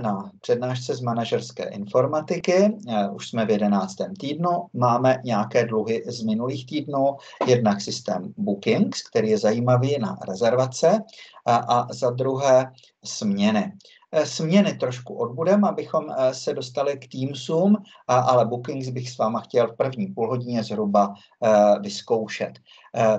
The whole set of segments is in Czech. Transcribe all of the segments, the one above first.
na přednášce z manažerské informatiky. Eh, už jsme v jedenáctém týdnu. Máme nějaké dluhy z minulých týdnů. Jednak systém Bookings, který je zajímavý na rezervace, a, a za druhé směny. Eh, směny trošku odbudem, abychom eh, se dostali k Teamsům, ale Bookings bych s váma chtěl v první půlhodině zhruba vyzkoušet.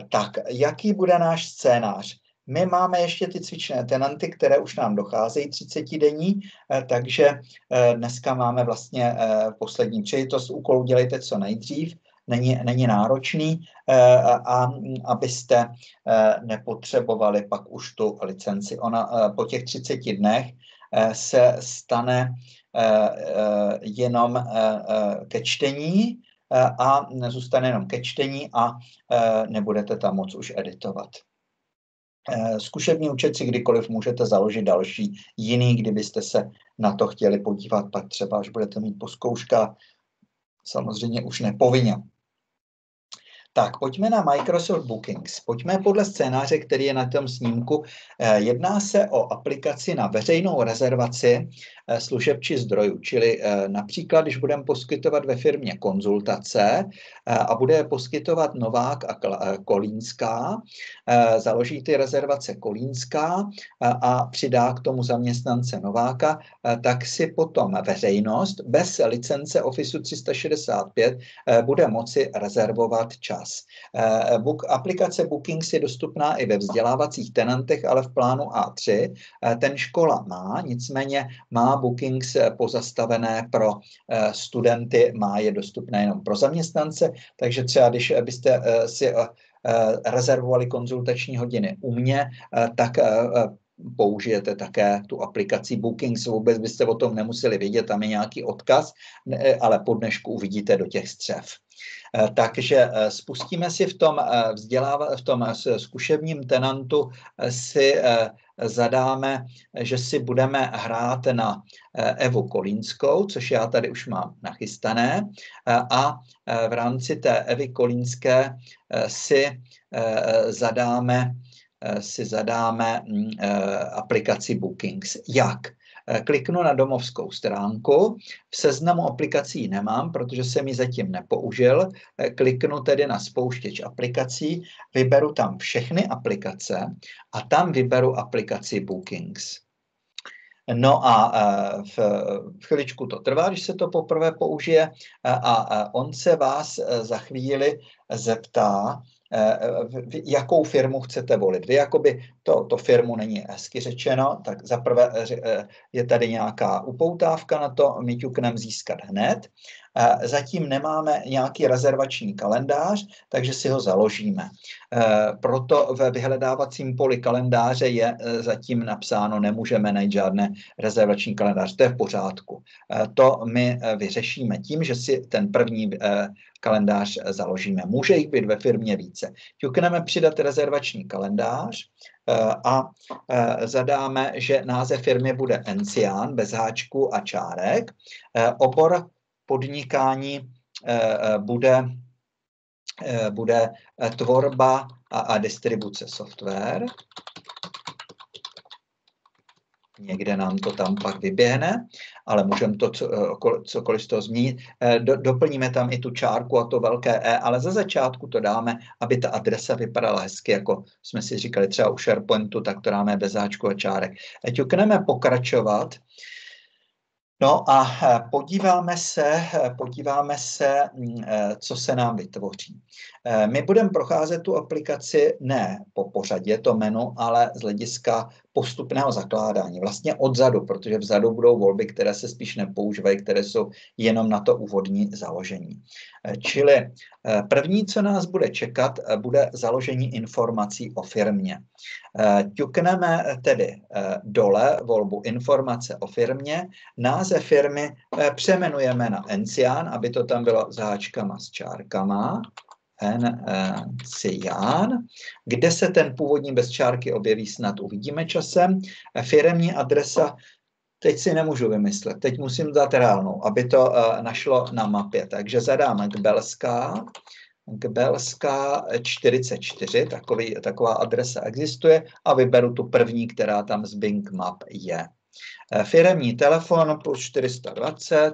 Tak, jaký bude náš scénář? My máme ještě ty cvičné tenanty, které už nám docházejí 30 denní, eh, takže eh, dneska máme vlastně eh, poslední přejitost úkolu, dělejte co nejdřív, není, není náročný, a abyste nepotřebovali pak už tu licenci. Ona po těch 30 dnech se stane jenom ke čtení a zůstane jenom ke čtení a nebudete tam moc už editovat. Eh, zkušební účet si kdykoliv můžete založit další jiný, kdybyste se na to chtěli podívat, pak třeba, až budete mít po samozřejmě už nepovinně. Tak, pojďme na Microsoft Bookings. Pojďme podle scénáře, který je na tom snímku. Eh, jedná se o aplikaci na veřejnou rezervaci Eh, služeb či zdrojů. Čili eh, například, když budeme poskytovat ve firmě konzultace a bude poskytovat Novák a Kolínská, založí ty rezervace Kolínská a přidá k tomu zaměstnance Nováka, tak si potom veřejnost bez licence Office 365 bude moci rezervovat čas. Book, aplikace Bookings je dostupná i ve vzdělávacích tenantech, ale v plánu A3. Ten škola má, nicméně má bookings eh, pozastavené pro eh, studenty, má je dostupné jenom pro zaměstnance, takže třeba když byste eh, si rezervovali konzultační hodiny u mě, tak použijete také tu aplikaci Bookings, vůbec byste o tom nemuseli vědět, tam je nějaký odkaz, ale po dnešku uvidíte do těch střev. Takže spustíme si v tom, vzděláva, v tom zkušebním tenantu si zadáme, že si budeme hrát na eh, Evu Kolínskou, což já tady už mám nachystané, eh, a eh, v rámci té Evy Kolínské si zadáme si zadáme mm, aplikaci Bookings. Jak? Eh, kliknu na domovskou stránku, v seznamu aplikací nemám, protože jsem ji zatím nepoužil, eh, kliknu tedy na spouštěč aplikací, vyberu tam všechny aplikace a tam vyberu aplikaci Bookings. No a eh, v, chviličku to trvá, když se to poprvé použije a on se vás za chvíli zeptá, Eh, jakou firmu chcete volit. Vy jakoby to, to firmu není hezky řečeno, tak zaprvé eh, je tady nějaká upoutávka na to, my ťukneme získat hned. Zatím nemáme nějaký rezervační kalendář, takže si ho založíme. Eh, proto ve vyhledávacím poli kalendáře je zatím napsáno, nemůžeme najít žádné rezervační kalendář. To je v pořádku. To my vyřešíme tím, že si ten první kalendář založíme. Může jich být ve firmě více. Ťukneme přidat rezervační kalendář a zadáme, že název firmy bude Encián bez háčku a čárek. Obor podnikání bude, bude tvorba a, a distribuce software někde nám to tam pak vyběhne, ale můžeme to co, eh, cokoliv z toho změnit. Eh, do, doplníme tam i tu čárku a to velké E, ale za začátku to dáme, aby ta adresa vypadala hezky, jako jsme si říkali třeba u SharePointu, tak to dáme bez záčku a čárek. Ťukneme pokračovat No a eh, podíváme se, eh, podíváme se, mm, eh, co se nám vytvoří. My budeme procházet tu aplikaci ne po pořadě, to menu, ale z hlediska postupného zakládání. Vlastně odzadu, protože vzadu budou volby, které se spíš nepoužívají, které jsou jenom na to úvodní založení. Čili první, co nás bude čekat, bude založení informací o firmě. Ťukneme tedy dole volbu informace o firmě, název firmy přemenujeme na Encián, aby to tam bylo s háčkama, s čárkama, Encián, kde se ten původní bez čárky objeví snad uvidíme časem. Firemní adresa teď si nemůžu vymyslet, teď musím dát reálnou, aby to našlo na mapě. Takže zadám Gbelská, Gbelská 44, takový, taková adresa existuje a vyberu tu první, která tam z Bing Map je. Firemní telefon plus 420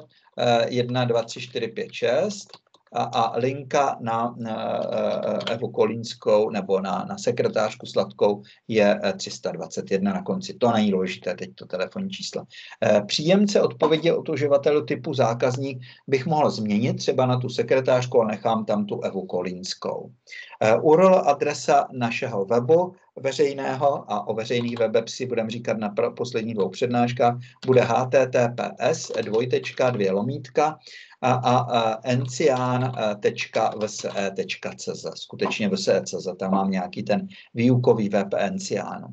1, 2, 3, 4, 5, 6 a, a linka na, na Evu Kolínskou nebo na, na sekretářku Sladkou je 321 na konci. To není důležité teď to telefonní číslo. Příjemce odpovědi od uživatelů typu zákazník bych mohl změnit třeba na tu sekretářku a nechám tam tu Evu Kolínskou. URL adresa našeho webu veřejného a o veřejných webech si budeme říkat na posledních dvou přednáškách, bude https dvojtečka dvě lomítka a, a, encian.vse.cz. Skutečně vse.cz, tam mám nějaký ten výukový web Encianu.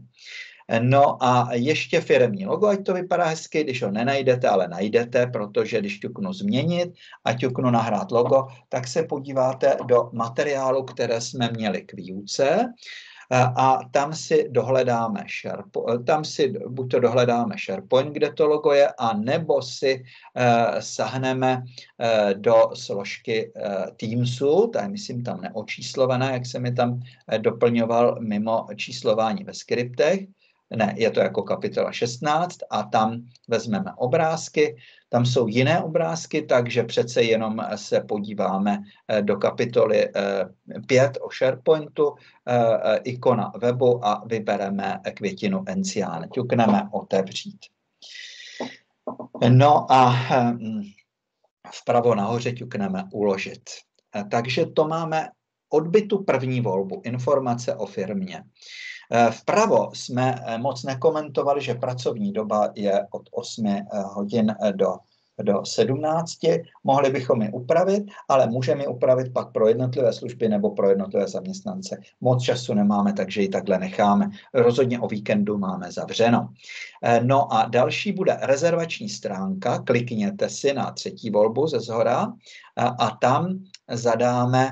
No a ještě firmní logo, ať to vypadá hezky, když ho nenajdete, ale najdete, protože když ťuknu změnit a ťuknu nahrát logo, tak se podíváte do materiálu, které jsme měli k výuce a tam si dohledáme SharePoint, tam si buď to dohledáme SharePoint, kde to logo je, a nebo si uh, sahneme uh, do složky uh, Teamsu, to je myslím tam neočíslované, jak se mi tam uh, doplňoval mimo číslování ve skriptech, ne, je to jako kapitola 16 a tam vezmeme obrázky, tam jsou jiné obrázky, takže přece jenom se podíváme eh, do kapitoly 5 eh, o SharePointu, eh, ikona webu a vybereme květinu Encián. Ťukneme otevřít. No a hm, vpravo nahoře ťukneme uložit. Takže to máme odbytu první volbu, informace o firmě. Eh, vpravo jsme eh, moc nekomentovali, že pracovní doba je od 8 eh, hodin do do 17, mohli bychom ji upravit, ale můžeme ji upravit pak pro jednotlivé služby nebo pro jednotlivé zaměstnance. Moc času nemáme, takže ji takhle necháme. Rozhodně o víkendu máme zavřeno. No a další bude rezervační stránka. Klikněte si na třetí volbu ze zhora a tam zadáme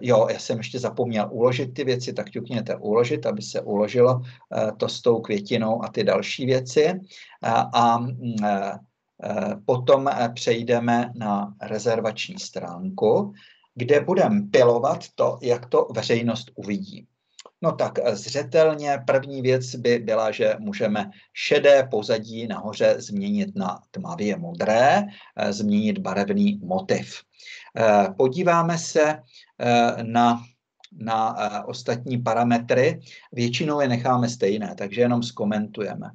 jo, já jsem ještě zapomněl uložit ty věci, tak ťukněte uložit, aby se uložilo eh, to s tou květinou a ty další věci. A mm, potom přejdeme na rezervační stránku, kde budeme pilovat to, jak to veřejnost uvidí. No tak zřetelně první věc by byla, že můžeme šedé pozadí nahoře změnit na tmavě modré, změnit barevný motiv. Podíváme se na na uh, ostatní parametry. Většinou je necháme stejné, takže jenom zkomentujeme.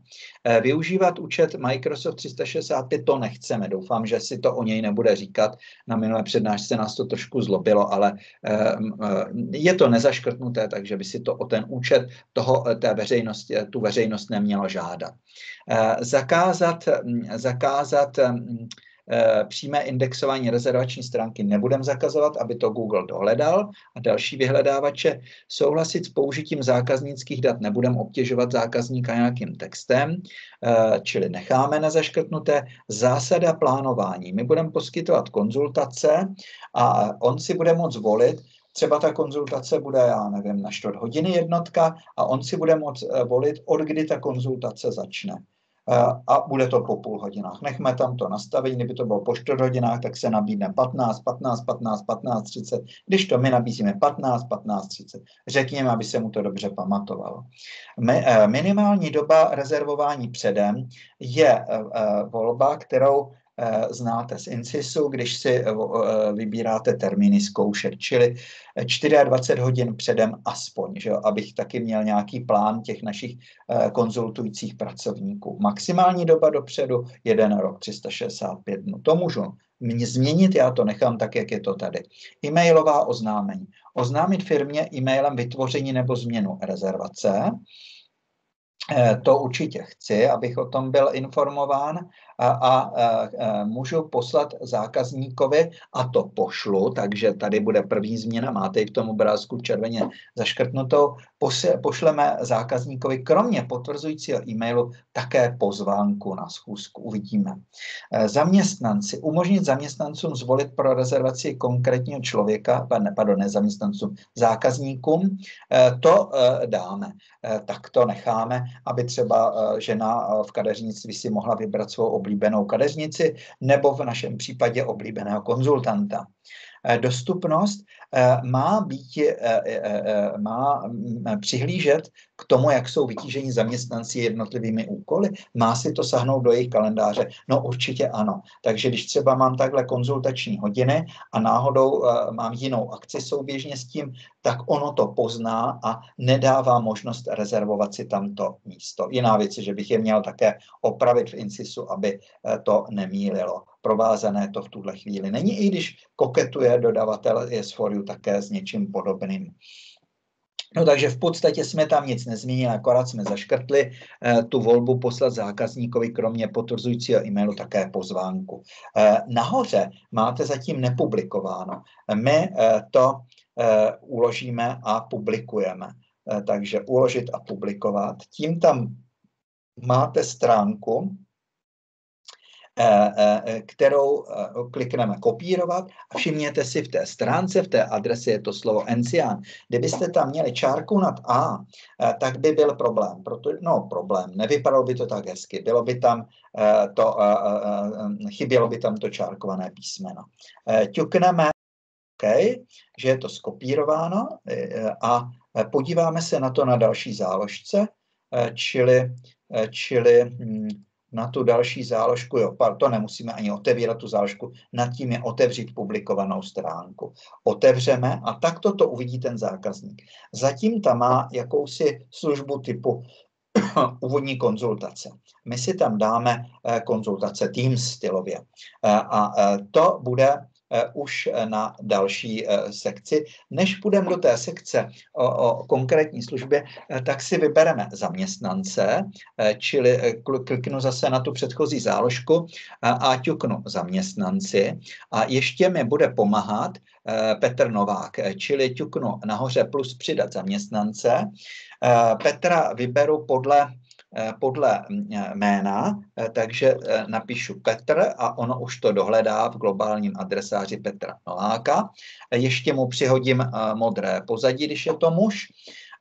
Využívat účet Microsoft 365 to nechceme. Doufám, že si to o něj nebude říkat. Na minulé přednášce nás to trošku zlobilo, ale uh, je to nezaškrtnuté, takže by si to o ten účet toho, té veřejnosti, tu veřejnost nemělo žádat. Zakázat, zakázat Eh, přímé indexování rezervační stránky nebudeme zakazovat, aby to Google dohledal a další vyhledávače. Souhlasit s použitím zákaznických dat nebudeme obtěžovat zákazníka nějakým textem, eh, čili necháme nezaškrtnuté. Zásada plánování. My budeme poskytovat konzultace a on si bude moct volit, Třeba ta konzultace bude, já nevím, na čtvrt hodiny jednotka a on si bude moct eh, volit, od kdy ta konzultace začne a bude to po půl hodinách. Nechme tam to nastavení, kdyby to bylo po čtvrt hodinách, tak se nabídne 15, 15, 15, 15, 30. Když to my nabízíme 15, 15, 30, řekněme, aby se mu to dobře pamatovalo. Eh, minimální doba rezervování předem je eh, eh, volba, kterou znáte z INSISu, když si eh, eh, vybíráte termíny zkoušet, čili 24 hodin předem aspoň, že jo, abych taky měl nějaký plán těch našich konzultujících pracovníků. Maximální doba dopředu, jeden rok, 365 dnů. To můžu změnit, já to nechám tak, jak je to tady. E-mailová oznámení. Oznámit firmě e-mailem vytvoření nebo změnu rezervace. To určitě chci, abych o tom byl informován a, a, a můžu poslat zákazníkovi a to pošlu, takže tady bude první změna, máte i v tom obrázku červeně zaškrtnutou, pošleme zákazníkovi kromě potvrzujícího e-mailu také pozvánku na schůzku, uvidíme. E, zaměstnanci, umožnit zaměstnancům zvolit pro rezervaci konkrétního člověka, pardon, ne zaměstnancům, zákazníkům, e, to e, dáme, tak to necháme, aby třeba žena v kadeřnictví si mohla vybrat svou oblíbenou kadeřnici nebo v našem případě oblíbeného konzultanta. dostupnost má být, má přihlížet k tomu, jak jsou vytíženi zaměstnanci jednotlivými úkoly? Má si to sahnout do jejich kalendáře? No určitě ano. Takže když třeba mám takhle konzultační hodiny a náhodou mám jinou akci souběžně s tím, tak ono to pozná a nedává možnost rezervovat si tamto místo. Jiná věc je, že bych je měl také opravit v Incisu, aby to nemílilo provázané to v tuhle chvíli není, i když koketuje dodavatel ESForiu také s něčím podobným. No takže v podstatě jsme tam nic nezmínili, akorát jsme zaškrtli eh, tu volbu poslat zákazníkovi, kromě potvrzujícího e-mailu také pozvánku. Eh, nahoře máte zatím nepublikováno. My eh, to eh, uložíme a publikujeme. Eh, takže uložit a publikovat. Tím tam máte stránku, Eh, eh, kterou eh, klikneme kopírovat a všimněte si v té stránce, v té adrese je to slovo encián. Kdybyste tam měli čárku nad A, tak by byl problém. Proto, no problém, nevypadalo by to tak hezky, bylo by tam to, chybělo by tam to čárkované písmeno. Ťukneme že je to skopírováno a podíváme se na to na další záložce, čili, čili hm, na tu další záložku, jo, to nemusíme ani otevírat tu záložku, nad tím je otevřít publikovanou stránku. Otevřeme a tak toto uvidí ten zákazník. Zatím tam má jakousi službu typu úvodní konzultace. My si tam dáme konzultace Teams stylově. A to bude už eh, na další eh, sekci. Než půjdeme do té sekce o, o konkrétní službě, tak si vybereme zaměstnance, čili kliknu zase na tu předchozí záložku a ťuknu zaměstnanci a ještě mi bude pomáhat Petr Novák, čili ťuknu nahoře plus přidat zaměstnance. Petra vyberu podle Eh, podle mm, eh, jména, eh, takže napíšu Petr a ono už to dohledá v globálním adresáři Petra Nováka. Ještě mu přihodím modré pozadí, když je to muž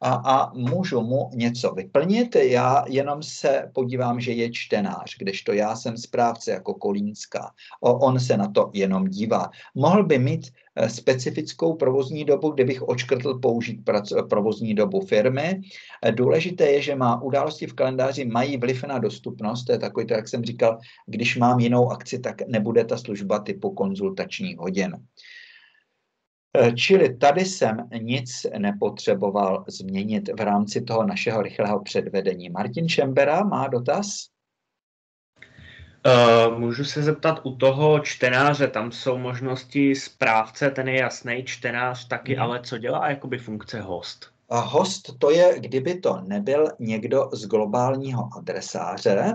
a, a můžu mu něco vyplnit. Já jenom se podívám, že je čtenář, kdežto já jsem správce jako Kolínská. O, on se na to jenom dívá. Mohl by mít eh, specifickou provozní dobu, kdybych očkrtl použít provozní dobu firmy. Eh, důležité je, že má události v kalendáři mají vliv na dostupnost, to je takový to, jak jsem říkal, když mám jinou akci, tak nebude ta služba typu konzultačních hodin. Eh, čili tady jsem nic nepotřeboval změnit v rámci toho našeho rychlého předvedení. Martin Čembera má dotaz? Uh, můžu se zeptat u toho čtenáře, tam jsou možnosti správce, ten je jasný, čtenář taky, hmm. ale co dělá jakoby funkce host? Host to je, kdyby to nebyl někdo z globálního adresáře,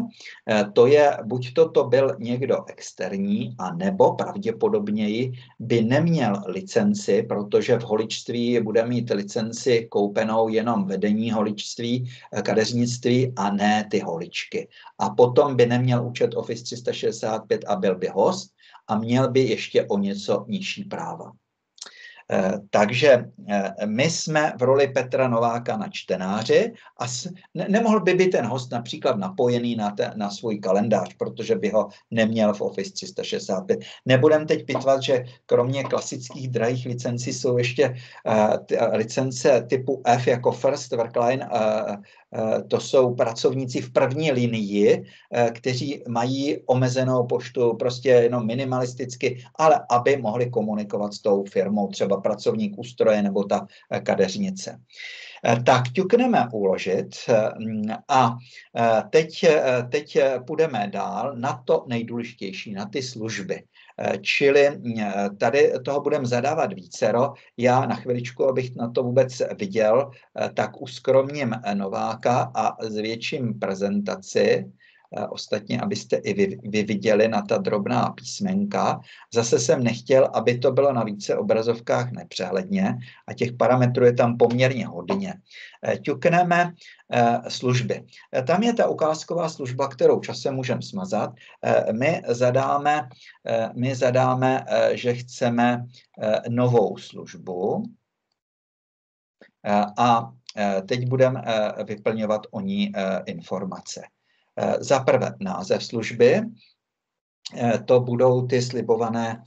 eh, to je, buď to to byl někdo externí, a nebo pravděpodobněji by neměl licenci, protože v holičství bude mít licenci koupenou jenom vedení holičství, eh, kadeřnictví a ne ty holičky. A potom by neměl účet Office 365 a byl by host a měl by ještě o něco nižší práva. Eh, takže eh, my jsme v roli Petra Nováka na čtenáři a nemohl by být ten host například napojený na, te, na svůj kalendář, protože by ho neměl v Office 365. Nebudem teď pitvat, že kromě klasických drahých licencí jsou ještě uh, licence typu F jako First Workline uh, to jsou pracovníci v první linii, eh, kteří mají omezenou poštu prostě jenom minimalisticky, ale aby mohli komunikovat s tou firmou, třeba pracovník ústroje nebo ta eh, kadeřnice. Tak ťukneme uložit a teď, teď půjdeme dál na to nejdůležitější, na ty služby. Eh, čili eh, tady toho budeme zadávat vícero. Já na chviličku, abych na to vůbec viděl, eh, tak uskromním Nováka a zvětším prezentaci ostatně, abyste i vy, vy viděli na ta drobná písmenka. Zase jsem nechtěl, aby to bylo na více obrazovkách nepřehledně a těch parametrů je tam poměrně hodně. Ťukneme služby. Tam je ta ukázková služba, kterou časem můžeme smazat. My zadáme, my zadáme, že chceme novou službu a teď budeme vyplňovat o ní informace. Eh, za prvé název služby, to budou ty slibované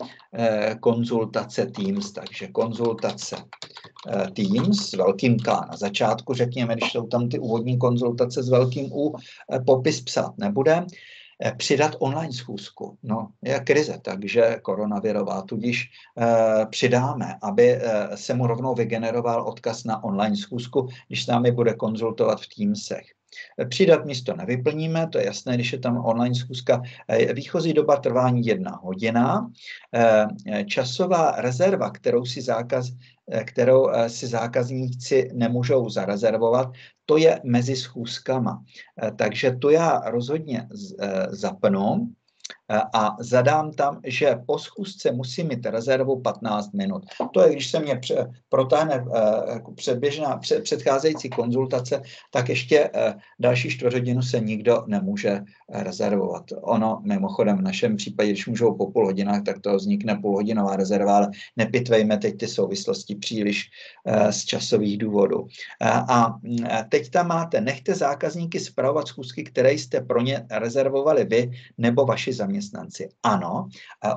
konzultace Teams, takže konzultace Teams s velkým K na začátku, řekněme, když jsou tam ty úvodní konzultace s velkým U, popis psát nebude. Eh, přidat online schůzku. No, je krize, takže koronavirová, tudíž eh, přidáme, aby eh, se mu rovnou vygeneroval odkaz na online schůzku, když s námi bude konzultovat v Teamsech. Přidat místo nevyplníme, to je jasné, když je tam online schůzka. Výchozí doba trvání jedna hodina. Časová rezerva, kterou si zákaz, kterou si zákazníci nemůžou zarezervovat, to je mezi schůzkama. Takže to já rozhodně zapnu a zadám tam, že po schůzce musí mít rezervu 15 minut. To je, když se mě protáhne eh, jako předběžná, předcházející konzultace, tak ještě eh, další čtvrthodinu se nikdo nemůže eh, rezervovat. Ono mimochodem v našem případě, když můžou po půl hodinách, tak to vznikne půlhodinová rezerva, ale nepitvejme teď ty souvislosti příliš z časových důvodů. A teď tam máte, nechte zákazníky spravovat schůzky, které jste pro ně rezervovali vy nebo vaši zaměstnanci. Ano,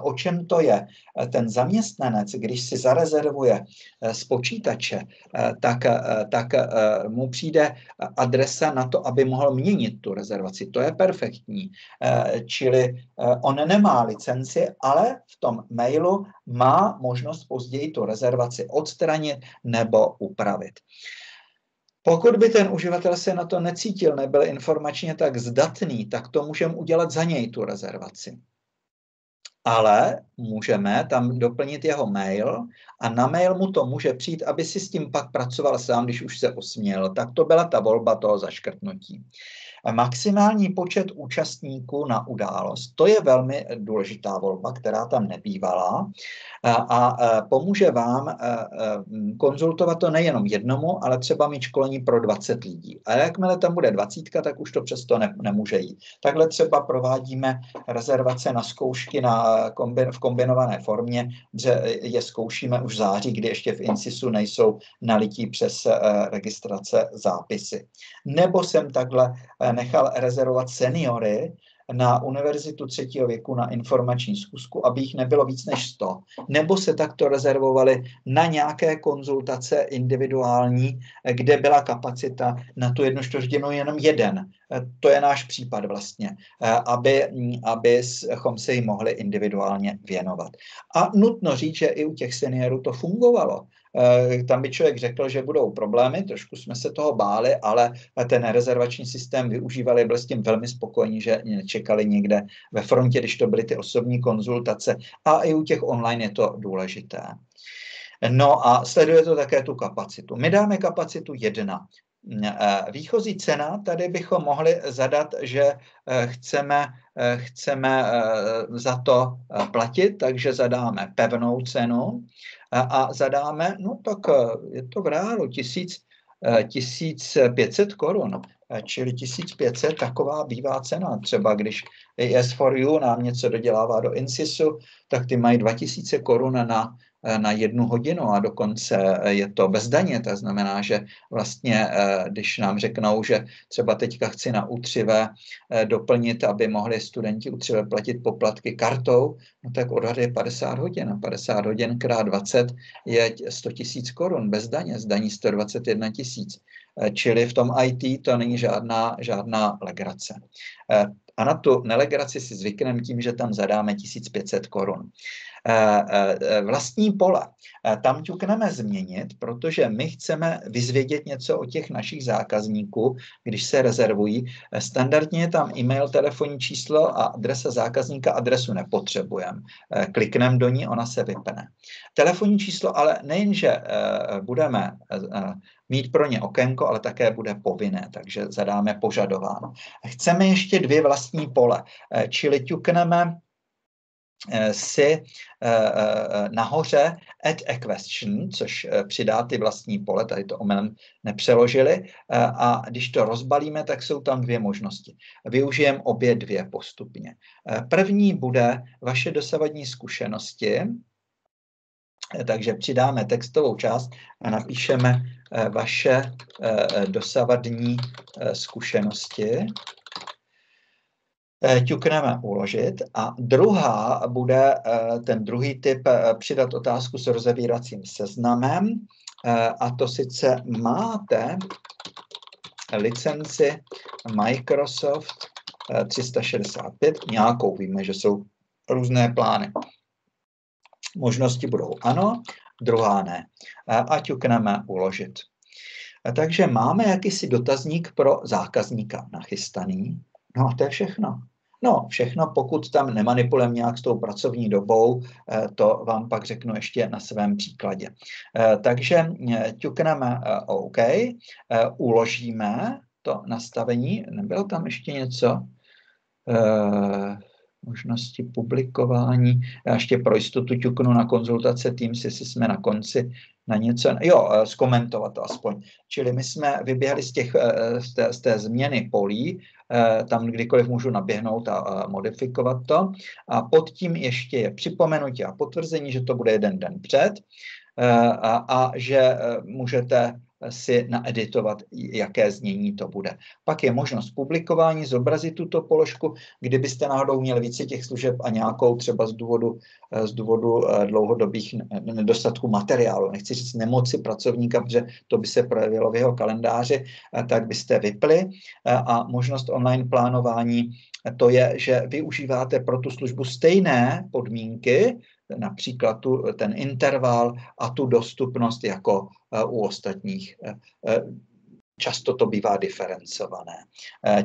o čem to je? Ten zaměstnanec, když si zarezervuje z počítače, eh, tak, tak mu přijde adresa na to, aby mohl měnit tu rezervaci. To je perfektní. Čili on nemá licenci, ale v tom mailu má možnost později tu rezervaci odstranit nebo upravit. Pokud by ten uživatel se na to necítil, nebyl informačně tak zdatný, tak to můžeme udělat za něj, tu rezervaci. Ale můžeme tam doplnit jeho mail a na mail mu to může přijít, aby si s tím pak pracoval sám, když už se osměl. Tak to byla ta volba toho zaškrtnutí. Maximální počet účastníků na událost, to je velmi důležitá volba, která tam nebývala a pomůže vám konzultovat to nejenom jednomu, ale třeba mít školení pro 20 lidí. A jakmile tam bude 20, tak už to přesto ne, nemůže jít. Takhle třeba provádíme rezervace na zkoušky na, v kombinované formě, že je zkoušíme už v září, kdy ještě v INSISu nejsou nalití přes e, registrace zápisy. Nebo jsem takhle e, nechal rezervovat seniory, na univerzitu třetího věku na informační zkusku, aby jich nebylo víc než 100. Nebo se takto rezervovali na nějaké konzultace individuální, kde byla kapacita na tu jednu jenom jeden. Eh, to je náš případ vlastně, eh, aby, abychom se jim mohli individuálně věnovat. A nutno říct, že i u těch seniorů to fungovalo. Eh, tam by člověk řekl, že budou problémy, trošku jsme se toho báli, ale ten rezervační systém využívali, byli s tím velmi spokojení, že nečekali někde ve frontě, když to byly ty osobní konzultace. A i u těch online je to důležité. No a sleduje to také tu kapacitu. My dáme kapacitu jedna výchozí cena, tady bychom mohli zadat, že eh, chceme, chceme za to platit, takže zadáme pevnou cenu a, zadáme, no tak eh, je to v reálu 1000, 1500 eh, korun, eh, čili 1500 taková bývá cena. Třeba když AS4U nám něco dodělává do Insisu, tak ty mají 2000 korun na Eh, na jednu hodinu a dokonce eh, je to bez daně. To znamená, že vlastně, eh, když nám řeknou, že třeba teďka chci na U3V doplnit, aby mohli studenti U3V platit poplatky kartou, no tak odhad je 50 hodin. A 50 hodin krát 20 je 100 tisíc korun bez daně, z daní 121 tisíc. Čili v tom IT to není žádná, žádná legrace. A na tu nelegraci si zvykneme tím, že tam zadáme 1500 korun. Eh, eh, vlastní pole. Eh, tam ťukneme změnit, protože my chceme vyzvědět něco o těch našich zákazníků, když se rezervují. Standardně je tam e-mail, telefonní číslo a adresa zákazníka, adresu nepotřebujeme. Klikneme do ní, ona se vypne. Telefonní číslo ale nejenže budeme mít pro ně okénko, ale také bude povinné, takže zadáme požadováno. Chceme ještě dvě vlastní pole, čili ťukneme Eh, si eh, eh, nahoře add a question, což přidá ty vlastní pole, tady to omylem nepřeložili, a když to rozbalíme, tak jsou tam dvě možnosti. Využijeme obě dvě postupně. První bude vaše dosavadní zkušenosti, takže přidáme textovou část a napíšeme vaše dosavadní zkušenosti ťukneme uložit a druhá bude ten druhý typ přidat otázku s rozevíracím seznamem a to sice máte licenci Microsoft 365, nějakou víme, že jsou různé plány. Možnosti budou ano, druhá ne. A ťukneme uložit. Takže máme jakýsi dotazník pro zákazníka nachystaný. No a to je všechno. No, všechno, pokud tam nemanipulujeme nějak s tou pracovní dobou, eh, to vám pak řeknu ještě na svém příkladě. Eh, takže eh, ťukneme OK, uložíme to nastavení. Nebylo tam ještě něco? možnosti publikování. Já ještě pro jistotu ťuknu na konzultace Teams, jestli jsme na konci na něco, jo, zkomentovat to aspoň. Čili my jsme vyběhli z, těch, z, té, z té změny polí, tam kdykoliv můžu naběhnout a modifikovat to. A pod tím ještě je připomenutí a potvrzení, že to bude jeden den před a, a že můžete si naeditovat, jaké znění to bude. Pak je možnost publikování, zobrazit tuto položku, kdybyste náhodou měli více těch služeb a nějakou třeba z důvodu, z důvodu eh, dlouhodobých nedostatků materiálu, nechci říct nemoci pracovníka, protože to by se projevilo v jeho kalendáři, eh, tak byste vypli eh, a možnost online plánování to je, že využíváte pro tu službu stejné podmínky, například tu, ten interval a tu dostupnost jako eh, u ostatních. Eh, eh, často to bývá diferencované.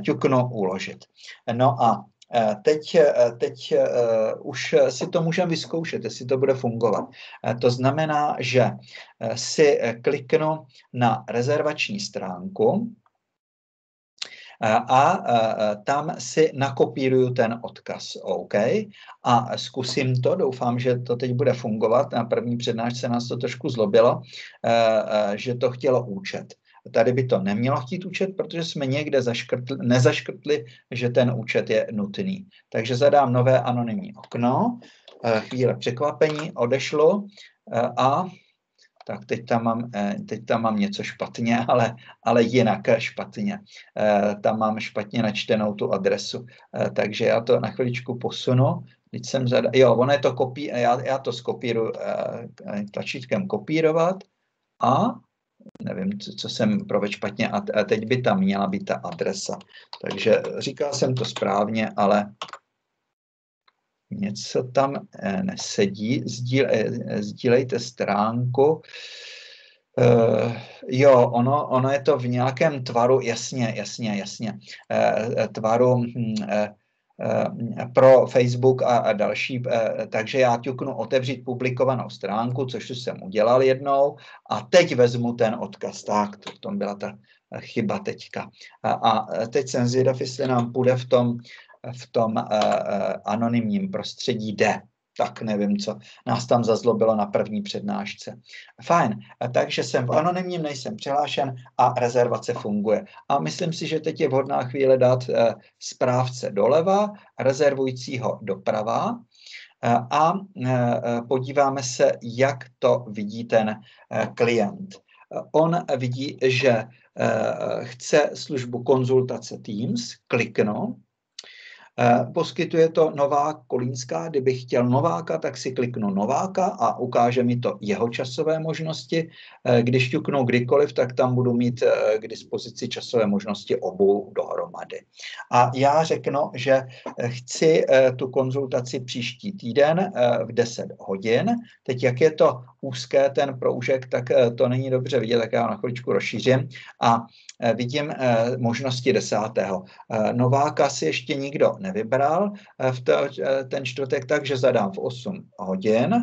Ťukno uložit. No a Teď, teď už si to můžeme vyzkoušet, jestli to bude fungovat. To znamená, že si kliknu na rezervační stránku, a tam si nakopíruju ten odkaz. OK. A zkusím to, doufám, že to teď bude fungovat. Na první přednášce nás to trošku zlobilo, že to chtělo účet. Tady by to nemělo chtít účet, protože jsme někde zaškrtli, nezaškrtli, že ten účet je nutný. Takže zadám nové anonymní okno, chvíle překvapení, odešlo a tak teď tam mám, eh, teď tam mám něco špatně, ale, ale jinak špatně. Eh, tam mám špatně načtenou tu adresu, eh, takže já to na chviličku posunu. Teď jsem zada... Jo, ono je to kopí, já, já to skopíru tlačítkem kopírovat a nevím, co, co jsem provedl špatně a teď by tam měla být ta adresa. Takže říkal jsem to správně, ale něco tam eh, nesedí, eh, sdílejte stránku. Uh, jo, ono, ono je to v nějakém tvaru, jasně, jasně, jasně, uh, tvaru uh, pro Facebook a, a další, takže já ťuknu otevřít publikovanou stránku, což už jsem udělal jednou a teď vezmu ten odkaz, tak, to v tom byla ta chyba teďka. A, a teď jsem zvědav, jestli nám půjde v tom v tom uh, uh, anonymním prostředí jde. Tak nevím, co nás tam zazlobilo na první přednášce. Fajn, takže jsem v anonymním, nejsem přihlášen a rezervace funguje. A myslím si, že teď je vhodná chvíle dát uh, správce doleva, rezervujícího doprava a podíváme se, jak to vidí ten klient. On vidí, že chce službu konzultace Teams, kliknu, Eh, poskytuje to Novák Kolínská. Kdybych chtěl Nováka, tak si kliknu Nováka a ukáže mi to jeho časové možnosti. Eh, když ťuknu kdykoliv, tak tam budu mít eh, k dispozici časové možnosti obou dohromady. A já řeknu, že chci tu konzultaci příští týden v 10 hodin. Teď, jak je to úzké ten proužek, tak to není dobře vidět, tak já na chvíličku rozšířím. A Eh, vidím eh, možnosti desátého. Eh, Nováka si ještě nikdo nevybral v ten čtvrtek, takže zadám v 8 hodin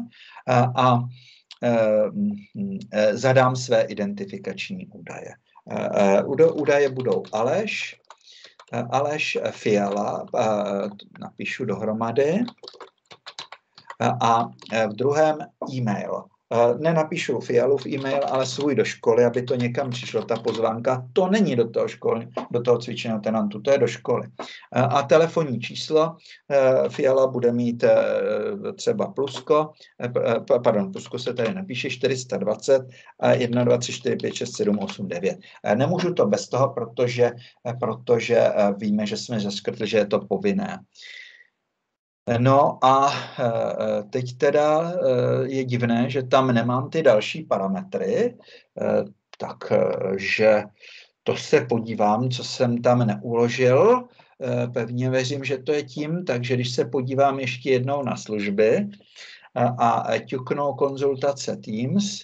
a zadám své identifikační údaje. Údaje budou Aleš, Aleš Fiala, napíšu dohromady, a v druhém e-mail nenapíšu Fialův e-mail, ale svůj do školy, aby to někam přišlo, ta pozvánka. To není do toho školy, do toho cvičeného tenantu, to je do školy. A telefonní číslo e, Fiala bude mít třeba plusko, pardon, plusko se tady napíše 420 1, 2, 3, 4, 5, 6, 7, 8, 9. Nemůžu to bez toho, protože, protože víme, že jsme zaškrtli, že je to povinné. No a eh, teď teda eh, je divné, že tam nemám ty další parametry, eh, takže to se podívám, co jsem tam neuložil. Pevně věřím, že to je tím, takže když se podívám ještě jednou na služby a ťuknu konzultace Teams,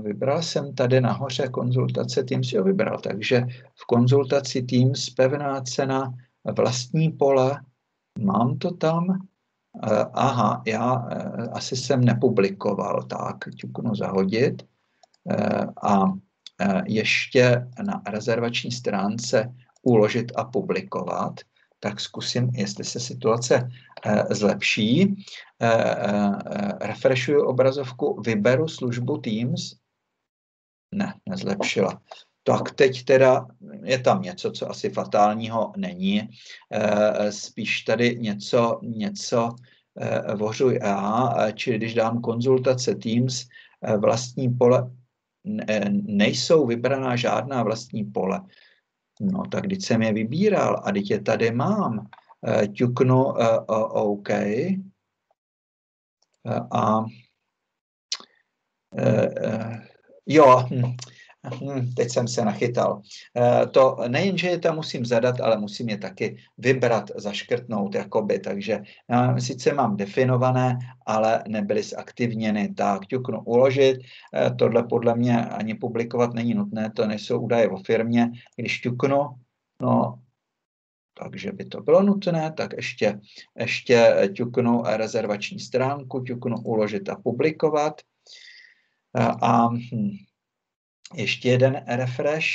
vybral jsem tady nahoře konzultace Teams, jo vybral, takže v konzultaci Teams pevná cena vlastní pole, Mám to tam? Uh, aha, já uh, asi jsem nepublikoval, tak ťuknu zahodit. Uh, a ještě na rezervační stránce uložit a publikovat, tak zkusím, jestli se situace zlepší. Refreshuju obrazovku, vyberu službu Teams. Ne, nezlepšila. Tak teď teda je tam něco, co asi fatálního není. Eh, spíš tady něco, něco eh, vořuj já, čili když dám konzultace Teams, eh, vlastní pole, nejsou vybraná žádná vlastní pole. No tak když jsem je vybíral a teď je tady mám, ťuknu OK a jo, hm, Hm, teď jsem se nachytal. E, to nejen, že je tam musím zadat, ale musím je taky vybrat, zaškrtnout, jakoby. Takže já sice mám definované, ale nebyly zaktivněny. Tak ťuknu uložit. E, tohle podle mě ani publikovat není nutné, to nejsou údaje o firmě. Když ťuknu, no, takže by to bylo nutné, tak ještě, ještě ťuknu rezervační stránku, ťuknu uložit a publikovat. E, a hm, ještě jeden refresh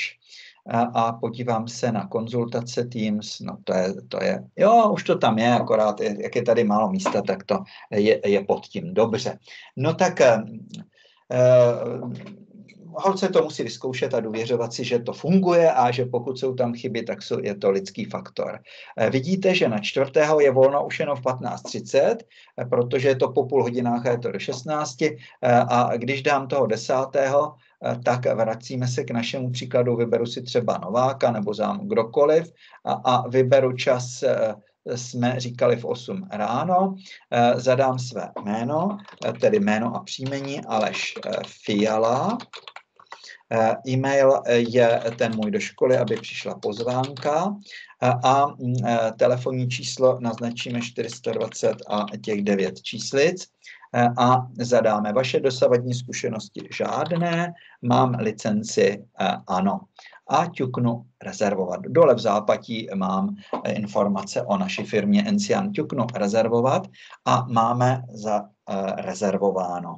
a, podívám se na konzultace Teams, no to je, to je, jo, už to tam je, akorát jak je tady málo místa, tak to je, je pod tím, dobře. No tak uh, holce to musí vyzkoušet a důvěřovat si, že to funguje a že pokud jsou tam chyby, tak jsou, je to lidský faktor. Vidíte, že na čtvrtého je volno už jenom v 15.30, protože je to po půl hodinách a je to do 16. A když dám toho desátého, Eh, tak vracíme se k našemu příkladu, vyberu si třeba Nováka nebo zám kdokoliv a, a vyberu čas, eh, jsme říkali v 8 ráno, eh, zadám své jméno, tedy jméno a příjmení Aleš Fiala, E-mail je ten můj do školy, aby přišla pozvánka a telefonní číslo naznačíme 420 a těch 9 číslic a zadáme vaše dosavadní zkušenosti žádné, mám licenci ano. A ťuknu rezervovat. Dole v zápatí mám informace o naší firmě Encian. Ťuknu rezervovat a máme za rezervováno.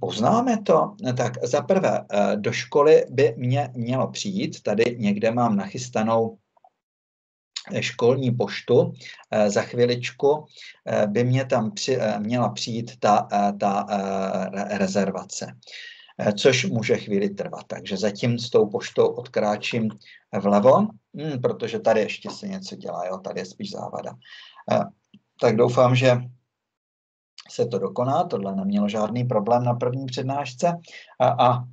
Poznáme to? Tak za prvé, e, do školy by mě mělo přijít, tady někde mám nachystanou školní poštu, eh, za chviličku eh, by mě tam při, eh, měla přijít ta, ta rezervace, což může chvíli trvat. Takže zatím s tou poštou odkráčím vlevo, hmm, protože tady ještě se něco dělá, jo, tady je spíš závada. Tak doufám, že se to dokoná, tohle nemělo žádný problém na první přednášce a, a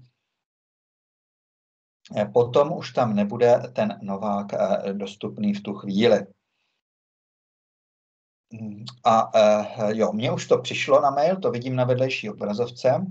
potom už tam nebude ten Novák eh, dostupný v tu chvíli. Mm, a eh, jo, mně už to přišlo na mail, to vidím na vedlejší obrazovce.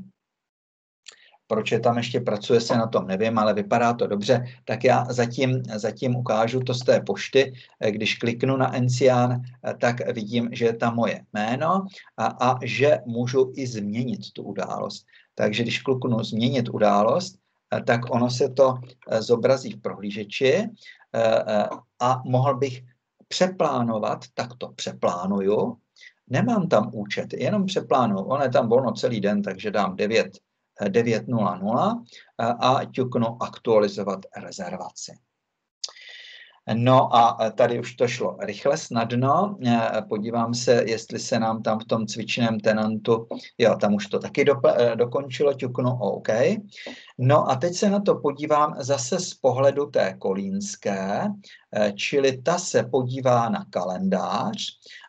Proč je tam ještě pracuje se na tom, nevím, ale vypadá to dobře. Tak já zatím, zatím ukážu to z té pošty. Když kliknu na Encián, tak vidím, že je tam moje jméno a, a že můžu i změnit tu událost. Takže když kliknu změnit událost, Eh, tak ono se to eh, zobrazí v prohlížeči eh, a mohl bych přeplánovat, tak to přeplánuju. Nemám tam účet, jenom přeplánuju. On je tam volno celý den, takže dám 9, 9.00 a ťuknu aktualizovat rezervaci. No a tady už to šlo rychle, snadno. Podívám se, jestli se nám tam v tom cvičném tenantu, jo, tam už to taky do, dokončilo, ťuknu OK. No a teď se na to podívám zase z pohledu té kolínské, čili ta se podívá na kalendář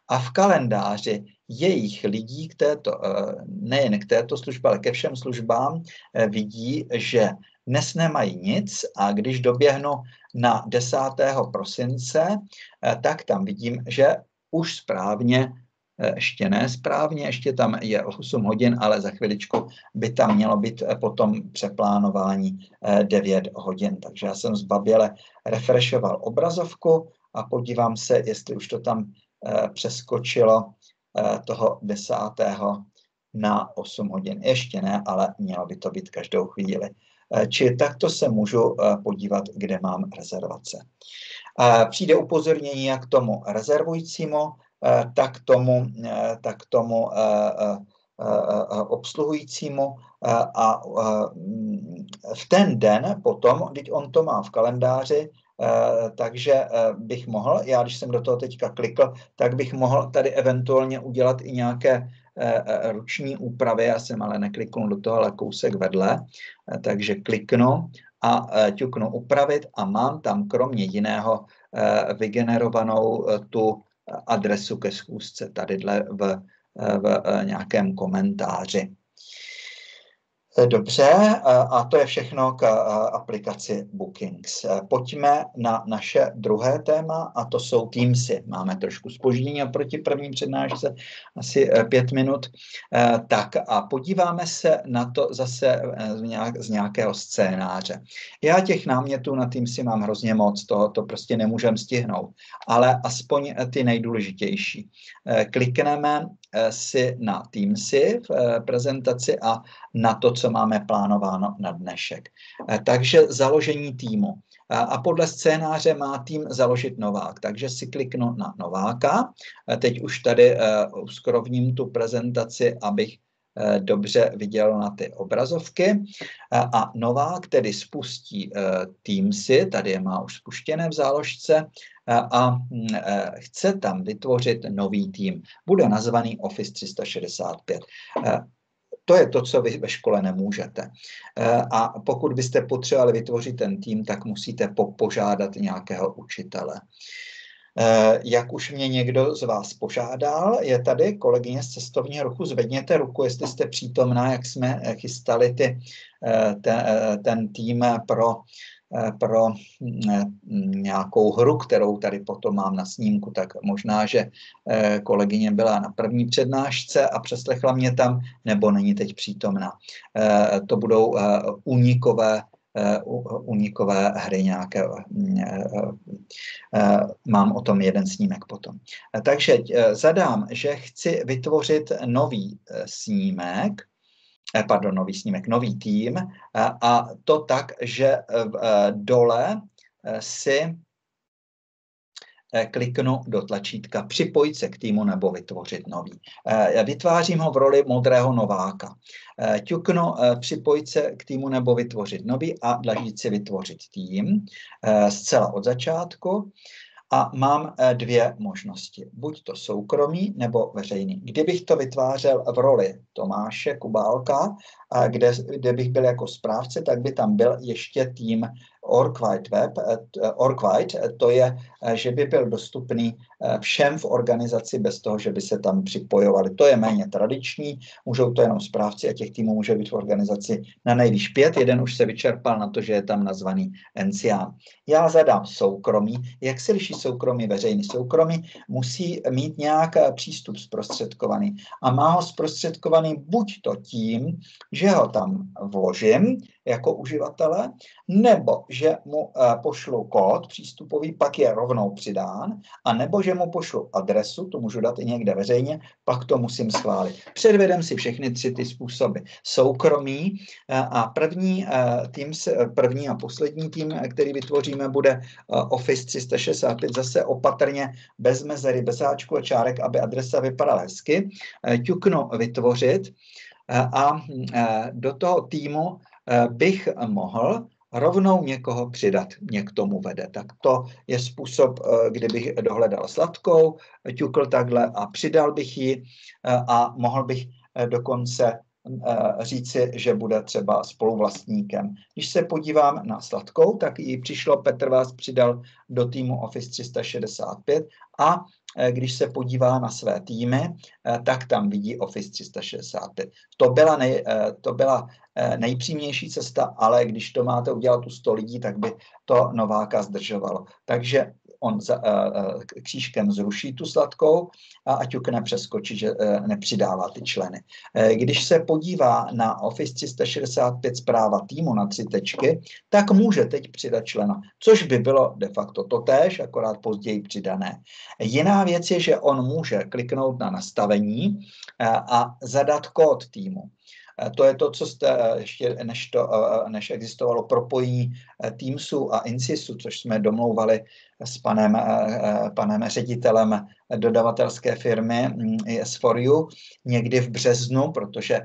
a v kalendáři jejich lidí k této, nejen k této službě, ale ke všem službám vidí, že dnes nemají nic a když doběhnu na 10. prosince, eh, tak tam vidím, že už správně, eh, ještě ne správně, ještě tam je 8 hodin, ale za chviličku by tam mělo být eh, potom přeplánování 9 hodin. Takže já jsem zbaběle refreshoval obrazovku a podívám se, jestli už to tam přeskočilo toho 10. na 8 hodin. Ještě ne, ale mělo by to být každou chvíli. Eh, či takto se můžu eh, podívat, kde mám rezervace. Eh, přijde upozornění jak tomu rezervujícímu, tak tomu, tak tomu obsluhujícímu a v ten den potom, když on to má v kalendáři, takže bych mohl, já když jsem do toho teďka klikl, tak bych mohl tady eventuálně udělat i nějaké Eh, eh, ruční úpravy, já jsem ale nekliknul do toho, ale kousek vedle, eh, takže kliknu a ťuknu upravit a mám tam kromě jiného vygenerovanou tu adresu ke schůzce tadyhle v, v nějakém komentáři. Dobře, a to je všechno k aplikaci Bookings. Pojďme na naše druhé téma a to jsou Teamsy. Máme trošku spoždění oproti první přednášce, asi e, pět minut. E, tak a podíváme se na to zase e, z nějakého scénáře. Já těch námětů na Teamsy mám hrozně moc, to, to prostě nemůžem stihnout, ale aspoň ty nejdůležitější. Klikneme si na Teamsy v prezentaci a na to, co máme plánováno na dnešek. Eh, takže založení týmu. Eh, a podle scénáře má tým založit novák, takže si kliknu na nováka. Eh, teď už tady uskrovním tu prezentaci, abych dobře viděl na ty obrazovky. A novák tedy spustí Teamsy, tady je má už spuštěné v záložce, a hm, chce tam vytvořit nový tým. Bude nazvaný Office 365 to je to, co vy ve škole nemůžete. Eh, a pokud byste potřebovali vytvořit ten tým, tak musíte požádat nějakého učitele. Eh, jak už mě někdo z vás požádal, je tady kolegyně z cestovního ruchu, zvedněte ruku, jestli jste přítomná, jak jsme chystali ty, eh, ten, ten tým pro Eh, pro mm, eh, nějakou hru, kterou tady potom mám na snímku, tak možná, že eh, kolegyně byla na první přednášce a přeslechla mě tam, nebo není teď přítomná. To budou únikové unikové hry nějaké. Mám o tom jeden snímek potom. Takže zadám, že chci vytvořit nový snímek, Eh, pardon, nový snímek, nový tým eh, a to tak, že eh, dole si kliknu do tlačítka připojit se k týmu nebo vytvořit nový. Vytvářím ho v roli modrého nováka. Ťuknu připojit se k týmu nebo vytvořit nový a dlažíci vytvořit tým zcela od začátku a mám eh, dvě možnosti. Buď to soukromý nebo veřejný. Kdybych to vytvářel v roli Tomáše Kubálka, kde, kde bych byl jako správce, tak by tam byl ještě tým Orkwide Web, eh, Orkwide, eh, to je, eh, že by byl dostupný všem v organizaci bez toho, že by se tam připojovali. To je méně tradiční, můžou to jenom správci a těch týmů může být v organizaci na nejvýš pět, jeden už se vyčerpal na to, že je tam nazvaný Encián. Já zadám soukromí. Jak se liší soukromí veřejný? Soukromí musí mít nějaký přístup zprostředkovaný a má ho zprostředkovaný buď to tím, že ho tam vložím, jako uživatele, nebo že mu eh, pošlu kód přístupový, pak je rovnou přidán, a nebo že mu pošlu adresu, to můžu dát i někde veřejně, pak to musím schválit. Předvedem si všechny tři ty způsoby. Soukromí eh, a první eh, tým, první a poslední tým, který vytvoříme, bude Office 365, zase opatrně, bez mezery, bez háčku a čárek, aby adresa vypadala hezky. Ťuknu vytvořit a do toho týmu bych mohl rovnou někoho přidat, mě k tomu vede. Tak to je způsob, kdybych dohledal sladkou, ťukl takhle a přidal bych ji a mohl bych dokonce Eh, říci, že bude třeba spoluvlastníkem. Když se podívám na sladkou, tak jí přišlo, Petr vás přidal do týmu Office 365 a eh, když se podívá na své týmy, eh, tak tam vidí Office 365. To byla, nej, to byla nejpřímější cesta, ale když to máte udělat u 100 lidí, tak by to Nováka zdržovalo. Takže on za, uh, křížkem zruší tu sladkou a ať juk nepřeskočí, že nepřidává ty členy. Když se podívá na Office 365 zpráva týmu na tři tečky, tak může teď přidat člena, což by bylo de facto totéž, akorát později přidané. Jiná věc je, že on může kliknout na nastavení a zadat kód týmu. To je to, co jste ještě, než, to, než existovalo propojení Teamsu a Insisu, což jsme domlouvali s panem, panem ředitelem dodavatelské firmy mm, S4U někdy v březnu, protože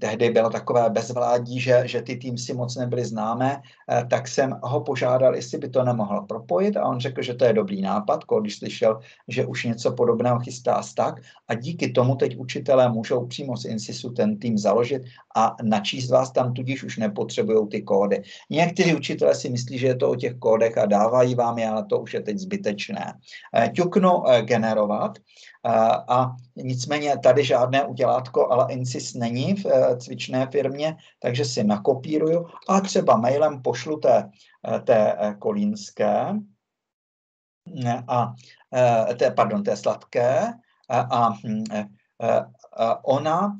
tehdy bylo takové bezvládí, že, že ty tým si moc nebyly známé, uh, tak jsem ho požádal, jestli by to nemohl propojit a on řekl, že to je dobrý nápad, když slyšel, že už něco podobného chystá tak a díky tomu teď učitelé můžou přímo z Insisu ten tým založit a načíst vás tam, tudíž už nepotřebují ty kódy. Někteří učitelé si myslí, že je to o těch kódech a dávají vám je, ale to už je teď zbytečné. Uh, ťuknu Eh, generovat. Eh, a nicméně tady žádné udělátko ale Insys není v eh, cvičné firmě, takže si nakopíruju a třeba mailem pošlu té, té kolínské a té, pardon, té sladké a, a hm, ona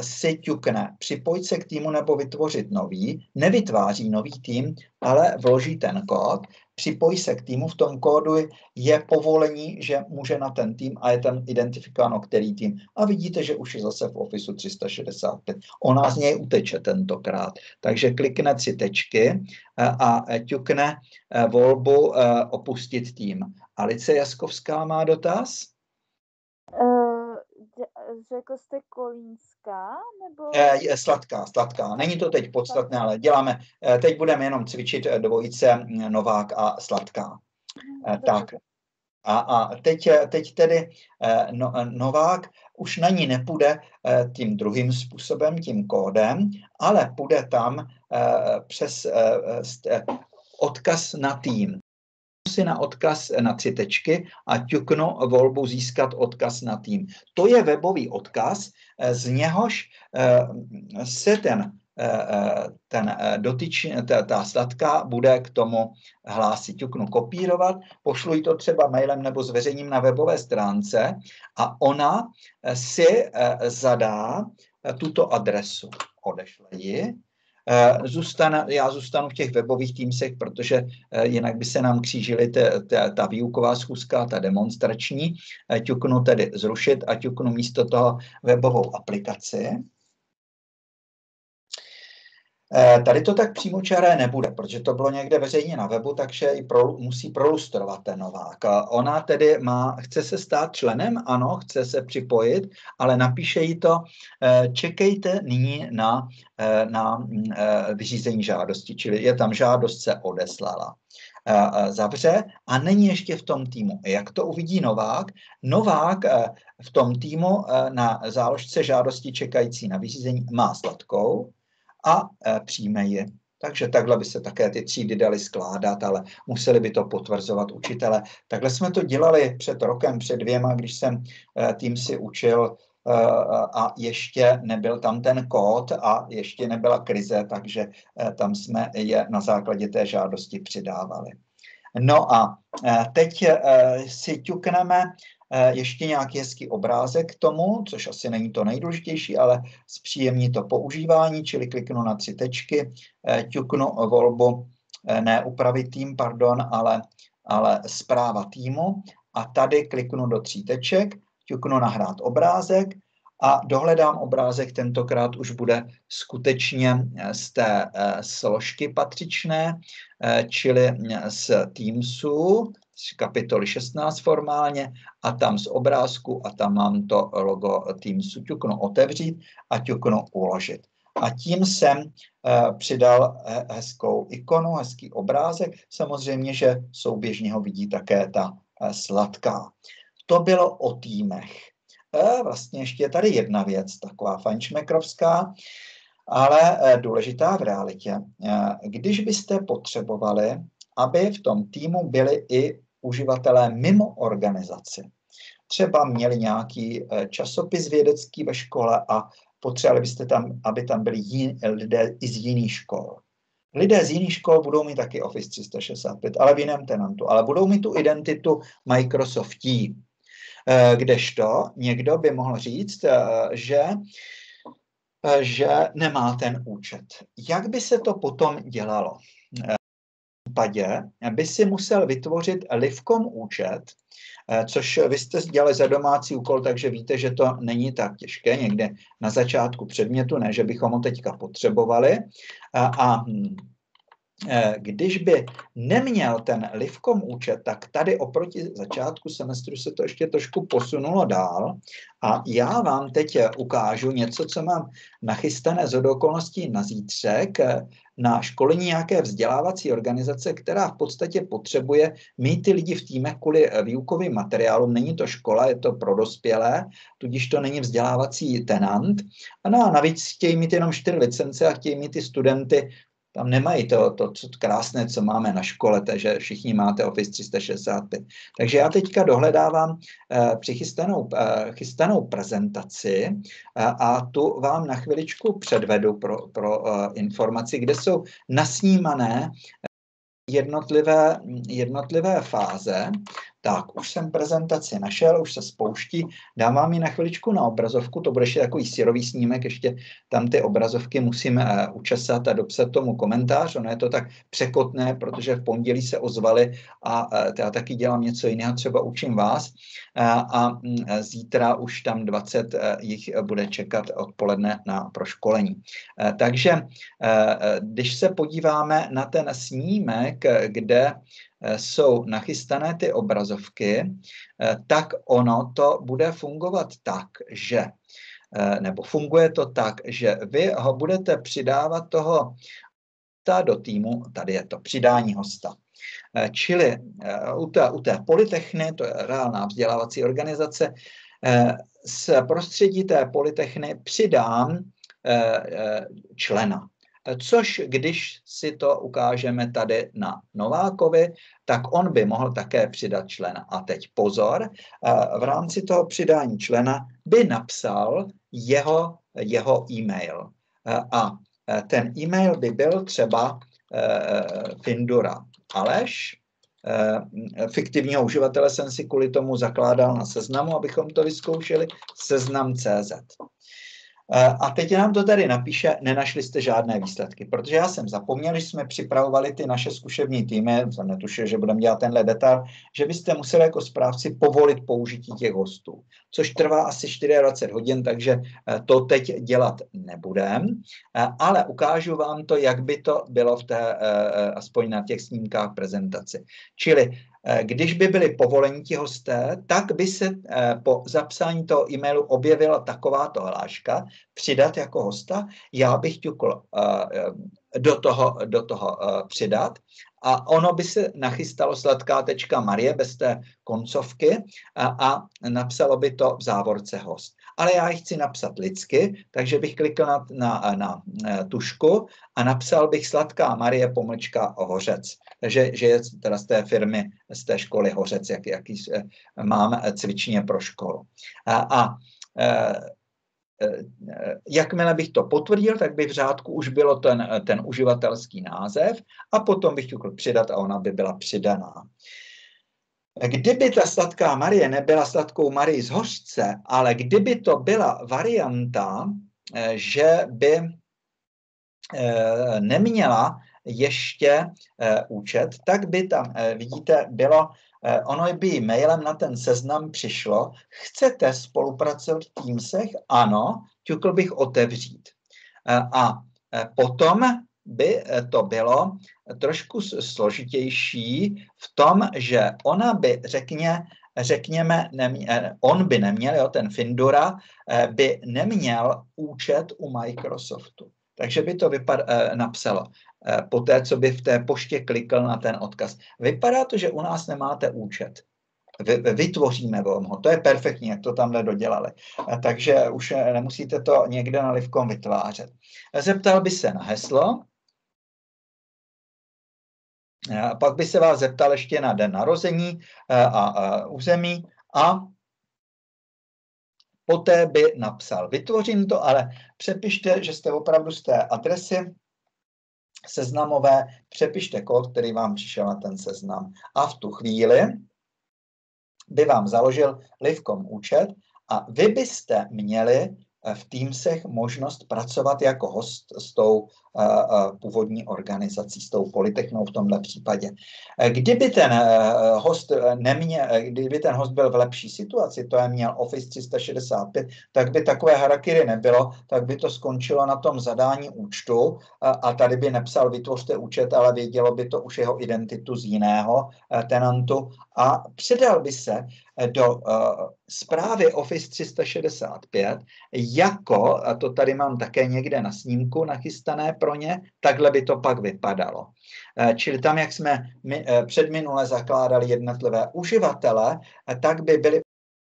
si ťukne připojit se k týmu nebo vytvořit nový, nevytváří nový tým, ale vloží ten kód připojí se k týmu, v tom kódu je povolení, že může na ten tým a je tam identifikováno, který tým. A vidíte, že už je zase v Office 365. Ona z něj uteče tentokrát. Takže klikne tři tečky eh, a ťukne eh, volbu eh, opustit tým. Alice Jaskovská má dotaz? Řekl jste kolínská? Nebo... Je sladká, sladká. Není to teď podstatné, ale děláme, eh, teď budeme jenom cvičit eh, dvojice mm, Novák a sladká. Hmm, tak. A, a teď, teď tedy no, Novák už na ní nepůjde tím druhým způsobem, tím kódem, ale půjde tam přes odkaz na tým si na odkaz na tři tečky a ťuknu volbu získat odkaz na tým. To je webový odkaz, eh, z něhož eh, se ten, eh, ten dotyč, ta, ta sladká bude k tomu hlásit. Ťuknu kopírovat, pošlu to třeba mailem nebo zveřejním na webové stránce a ona si zadá tuto adresu. Odešle ji Eh, zůstane, já zůstanu v těch webových týmsech, protože eh, jinak by se nám křížily te, te, ta výuková schůzka, ta demonstrační. Eh, ťuknu tedy zrušit a ťuknu místo toho webovou aplikaci. Eh, tady to tak přímočaré nebude, protože to bylo někde veřejně na webu, takže i pro, musí prolustrovat ten Novák. Ona tedy má, chce se stát členem, ano, chce se připojit, ale napíše jí to, eh, čekejte nyní na, eh, na vyřízení žádosti, čili je tam žádost se odeslala zavře a není ještě v tom týmu. Jak to uvidí Novák? Novák v tom týmu na záložce žádosti čekající na vyřízení má sladkou, a e, přijme ji. Takže takhle by se také ty třídy daly skládat, ale museli by to potvrzovat učitele. Takhle jsme to dělali před rokem, před dvěma, když jsem e, tým si učil e, a ještě nebyl tam ten kód a ještě nebyla krize, takže tam jsme je na základě té žádosti přidávali. No a teď si ťukneme ještě nějaký hezký obrázek k tomu, což asi není to nejdůležitější, ale zpříjemní to používání, čili kliknu na tři tečky, eh, ťuknu volbu, eh, ne upravit tým, pardon, ale, ale zpráva týmu. A tady kliknu do tří teček, ťuknu nahrát obrázek a dohledám obrázek, tentokrát už bude skutečně z té složky patřičné, čili z Teamsu, z kapitoly 16 formálně a tam z obrázku a tam mám to logo Teamsu ťuknu otevřít a ťuknu uložit. a tím jsem přidal hezkou ikonu, hezký obrázek. Samozřejmě, že souběžně ho vidí také ta sladká. To bylo o týmech. Vlastně ještě je tady jedna věc, taková fančmekrovská, ale důležitá v realitě. Když byste potřebovali, aby v tom týmu byli i uživatelé mimo organizaci, třeba měli nějaký eh, časopis vědecký ve škole a potřebovali byste tam, aby tam byli jiní, lidé i z jiných škol. Lidé z jiných škol budou mít taky Office 365, ale v jiném tenantu, ale budou mít tu identitu Microsoftí. Eh, kdežto někdo by mohl říct, eh, že že nemá ten účet. Jak by se to potom dělalo? Případě by si musel vytvořit Livcom účet, Eh, což vy jste dělali za domácí úkol, takže víte, že to není tak těžké někde na začátku předmětu, ne, že bychom ho teďka potřebovali. A, a hm, eh, když by neměl ten Livcom účet, tak tady oproti začátku semestru se to ještě trošku posunulo dál. A já vám teď ukážu něco, co mám nachystané z okolností na zítřek na školení nějaké vzdělávací organizace, která v podstatě potřebuje mít ty lidi v týmech kvůli eh, výukovým materiálům. Není to škola, je to pro dospělé, tudíž to není vzdělávací tenant. No a navíc chtějí mít jenom čtyři licence a chtějí mít ty studenty tam nemají to, to co krásné, co máme na škole, takže všichni máte Office 365. Takže já teďka dohledávám eh, přichystanou eh, chystanou prezentaci eh, a tu vám na chviličku předvedu pro, pro eh, informaci, kde jsou nasnímané jednotlivé, jednotlivé fáze tak, už jsem prezentaci našel, už se spouští. Dám vám ji na chviličku na obrazovku, to bude ještě takový syrový snímek, ještě tam ty obrazovky musím uh, učesat a dopsat tomu komentář. Ono je to tak překotné, protože v pondělí se ozvali a uh, já taky dělám něco jiného, třeba učím vás. Uh, a uh, zítra už tam 20 uh, jich bude čekat odpoledne na proškolení. Takže když se podíváme na ten snímek, kde Eh, jsou nachystané ty obrazovky, eh, tak ono to bude fungovat tak, že eh, nebo funguje to tak, že vy ho budete přidávat toho ta do týmu, tady je to přidání hosta. Čili u té, u té polytechny, to je reálná vzdělávací organizace, z prostředí té polytechny přidám člena. Což když si to ukážeme tady na Novákovi, tak on by mohl také přidat člena. A teď pozor, v rámci toho přidání člena by napsal jeho, jeho e-mail. A ten e-mail by byl třeba Findura Aleš, fiktivního uživatele jsem si kvůli tomu zakládal na seznamu, abychom to vyzkoušeli, seznam.cz. A teď nám to tady napíše, nenašli jste žádné výsledky, protože já jsem zapomněl, když jsme připravovali ty naše zkušební týmy, jsem netušil, že budeme dělat tenhle detail, že byste museli jako správci povolit použití těch hostů, což trvá asi 24 hodin, takže eh, to teď dělat nebudem, eh, ale ukážu vám to, jak by to bylo v té, eh, aspoň na těch snímkách prezentaci. Čili Eh, když by byli povoleni ti hosté, tak by se eh, po zapsání toho e-mailu objevila takováto hláška, přidat jako hosta, já bych ťukl eh, do toho, do toho přidat a ono by se nachystalo sladká tečka Marie bez té koncovky a, a napsalo by to v závorce host. Ale já ji chci napsat lidsky, takže bych klikl na, na, na, na tušku a napsal bych sladká Marie pomlčka hořec. Takže že je teda z té firmy, z té školy hořec, jak, jaký mám cvičně pro školu. A, a Eh, jakmile bych to potvrdil, tak by v řádku už bylo ten, ten uživatelský název a potom bych chtěl přidat a ona by byla přidaná. Kdyby ta sladká Marie nebyla sladkou Marie z hořce, ale kdyby to byla varianta, eh, že by eh, neměla ještě účet, tak by tam, vidíte, bylo Eh, ono by mailem na ten seznam přišlo, chcete spolupracovat v Teamsech? Ano, ťukl bych otevřít. Eh, a eh, potom by to bylo trošku složitější v tom, že ona by, řekně, řekněme, nemě, on by neměl, jo, ten Findura, by neměl účet u Microsoftu. Takže by to vypad, napsalo, po té, co by v té poště klikl na ten odkaz. Vypadá to, že u nás nemáte účet vytvoříme vám ho. To je perfektní, jak to tamhle dodělali. Takže už nemusíte to někde na Livkom vytvářet. Zeptal by se na heslo, a pak by se vás zeptal ještě na den narození a, a území a poté by napsal. Vytvořím to, ale přepište, že jste opravdu z té adresy seznamové, přepište kód, který vám přišel na ten seznam. A v tu chvíli by vám založil Livcom účet a vy byste měli v Teamsech možnost pracovat jako host s tou uh, uh, původní organizací, s tou Polytechnou v tomhle případě. Eh, kdyby ten host nemě, kdyby ten host byl v lepší situaci, to je měl Office 365, tak by takové harakiry nebylo, tak by to skončilo na tom zadání účtu a, a tady by nepsal vytvořte účet, ale vědělo by to už jeho identitu z jiného tenantu a předal by se do uh, zprávy Office 365 jako, a to tady mám také někde na snímku nachystané pro ně, takhle by to pak vypadalo. Uh, čili tam, jak jsme my, uh, předminule zakládali jednotlivé uživatele, tak by byly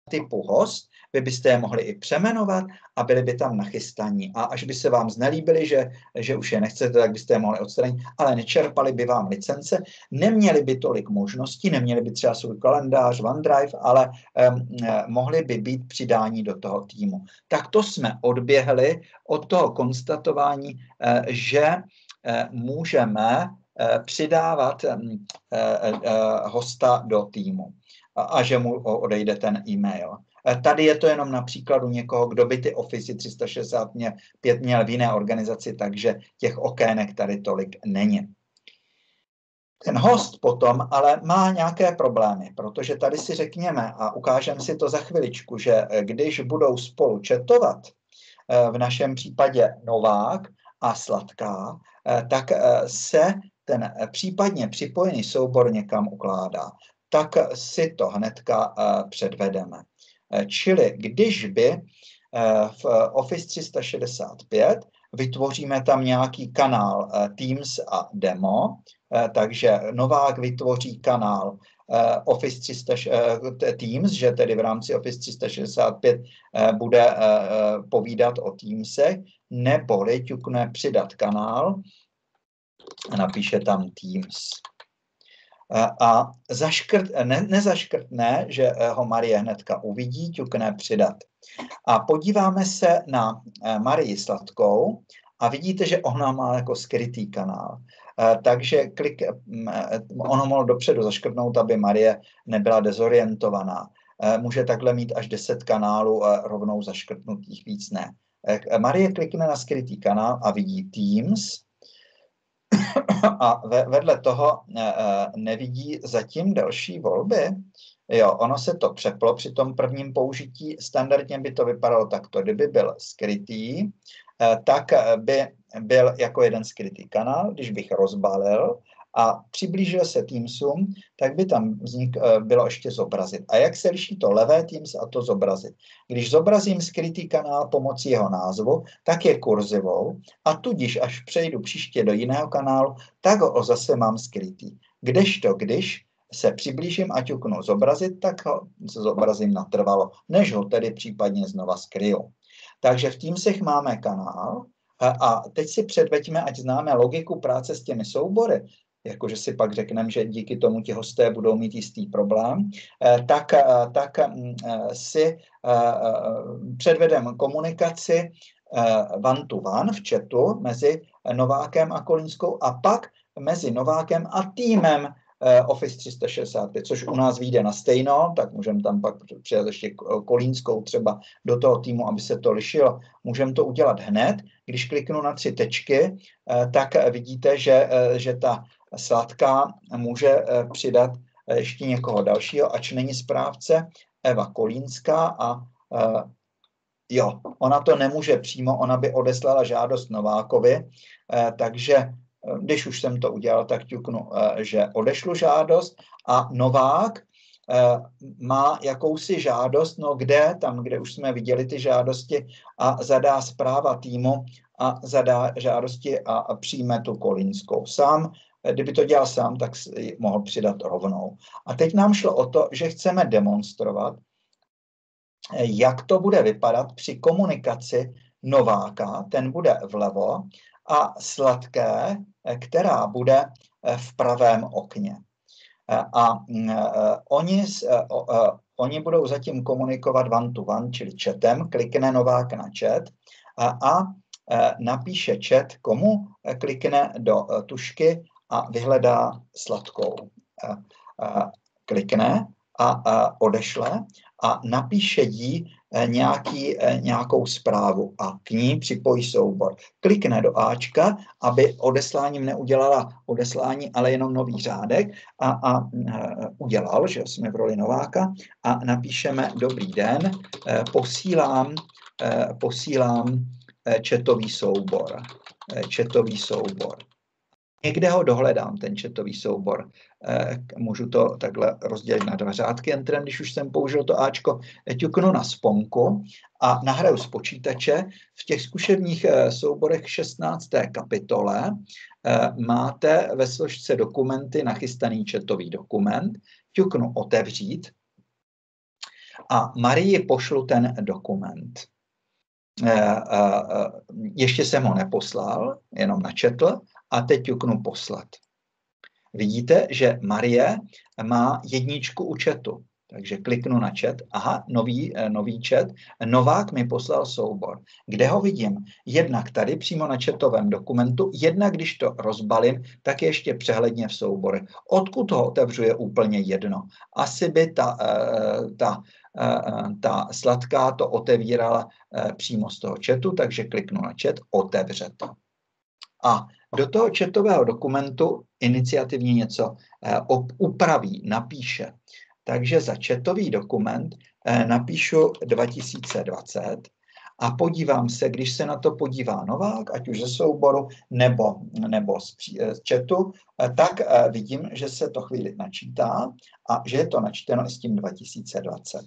typu host vy byste je mohli i přemenovat a byli by tam nachystaní. A až by se vám znelíbili, že, že už je nechcete, tak byste je mohli odstranit, ale nečerpali by vám licence, neměli by tolik možností, neměli by třeba svůj kalendář, OneDrive, ale um, mohli by být přidání do toho týmu. Tak to jsme odběhli od toho konstatování, uh, že uh, můžeme přidávat hosta do týmu a že mu odejde ten e-mail. Eh, tady je to jenom na příkladu někoho, kdo by ty Office 365 měl v jiné organizaci, takže těch okének tady tolik není. Ten host potom ale má nějaké problémy, protože tady si řekněme a ukážeme si to za chviličku, že eh, když budou spolu četovat, eh, v našem případě Novák a Sladká, tak se ten případně připojený soubor někam ukládá. Tak si to hnedka předvedeme. Eh, čili když by eh, v Office 365 vytvoříme tam nějaký kanál eh, Teams a demo, takže Novák vytvoří kanál Office 300, Teams, že tedy v rámci Office 365 bude povídat o Teamsech, neboli ťukne přidat kanál a napíše tam Teams a zaškrt, ne, nezaškrtne, že eh, ho Marie hnedka uvidí, ťukne přidat. A podíváme se na eh, Marii Sladkou a vidíte, že ona má jako skrytý kanál. Eh, takže klik, ono mohl dopředu zaškrtnout, aby Marie nebyla dezorientovaná. Může takhle mít až 10 kanálů rovnou zaškrtnutých, víc ne. Marie klikne na skrytý kanál a vidí Teams, a vedle toho eh, eh, nevidí zatím další volby. Jo, ono se to přeplo při tom prvním použití. Standardně by to vypadalo takto. Kdyby byl skrytý, eh, tak by byl jako jeden skrytý kanál. Když bych rozbalil, a přiblížil se Teamsům, tak by tam vznik, eh, bylo ještě zobrazit. A jak se liší to levé Teams a to zobrazit? Když zobrazím skrytý kanál pomocí jeho názvu, tak je kurzivou a tudíž, až přejdu příště do jiného kanálu, tak ho zase mám skrytý. Kdežto, když se přiblížím a ťuknu zobrazit, tak ho zobrazím natrvalo, než ho tedy případně znova skryju. Takže v Teamsech máme kanál, a teď si předveďme, ať známe logiku práce s těmi soubory, jakože si pak řekneme, že díky tomu ti hosté budou mít jistý problém, eh, tak, eh, tak mm, eh, si předvedeme komunikaci one to one v chatu mezi Novákem a Kolínskou a pak mezi Novákem a týmem Office 365, což u nás vyjde na stejno, tak můžeme tam pak přidat ještě Kolínskou třeba do toho týmu, aby se to lišilo. Můžeme to udělat hned. Když kliknu na tři tečky, tak vidíte, že, že ta sladká může eh, přidat eh, ještě někoho dalšího, ač není správce, Eva Kolínská a uh, jo, ona to nemůže přímo, ona by odeslala žádost Novákovi, takže když už jsem to udělal, tak ťuknu, že odešlu žádost a Novák má jakousi žádost, no kde, tam, kde už jsme viděli ty žádosti a zadá zpráva týmu a zadá žádosti a, a přijme tu kolínskou sám. Kdyby to dělal sám, tak si mohl přidat rovnou. A teď nám šlo o to, že chceme demonstrovat, jak to bude vypadat při komunikaci nováka, ten bude vlevo, a sladké, která bude v pravém okně. A mm, oni, oni budou zatím komunikovat one to one, čili chatem, klikne novák na chat a, a napíše chat komu, klikne do tušky a vyhledá sladkou. Klikne a odešle a napíše jí eh, nějaký, eh, nějakou zprávu a k ní připojí soubor. Klikne do Ačka, aby odesláním neudělala odeslání, ale jenom nový řádek a, a eh, udělal, že jsme v roli Nováka a napíšeme dobrý den, posílám, posílám četový soubor. Četový soubor. Někde ho dohledám, ten četový soubor. Eh, můžu to takhle rozdělit na dva řádky entrem, když už jsem použil to Ačko, ťuknu na sponku a nahraju z počítače. V těch zkušebních eh, souborech 16. kapitole eh, máte ve složce dokumenty nachystaný četový dokument. Ťuknu otevřít a Marii pošlu ten dokument. Ještě jsem ho neposlal, jenom načetl a teď ťuknu poslat. Vidíte, že Marie má jedničku u chatu. Takže kliknu na chat. Aha, nový, eh, nový chat. Novák mi poslal soubor. Kde ho vidím? Jednak tady přímo na chatovém dokumentu, jednak když to rozbalím, tak ještě přehledně v souborech. Odkud ho otevřu je úplně jedno. Asi by ta, eh, ta, eh, ta sladká to otevírala přímo z toho chatu, takže kliknu na chat, otevře to. A do toho četového dokumentu iniciativně něco eh, upraví, napíše. Takže za četový dokument eh, napíšu 2020 a podívám se, když se na to podívá Novák, ať už ze souboru nebo, nebo z, eh, chatu, tak vidím, že se to chvíli načítá a že je to načteno s tím 2020.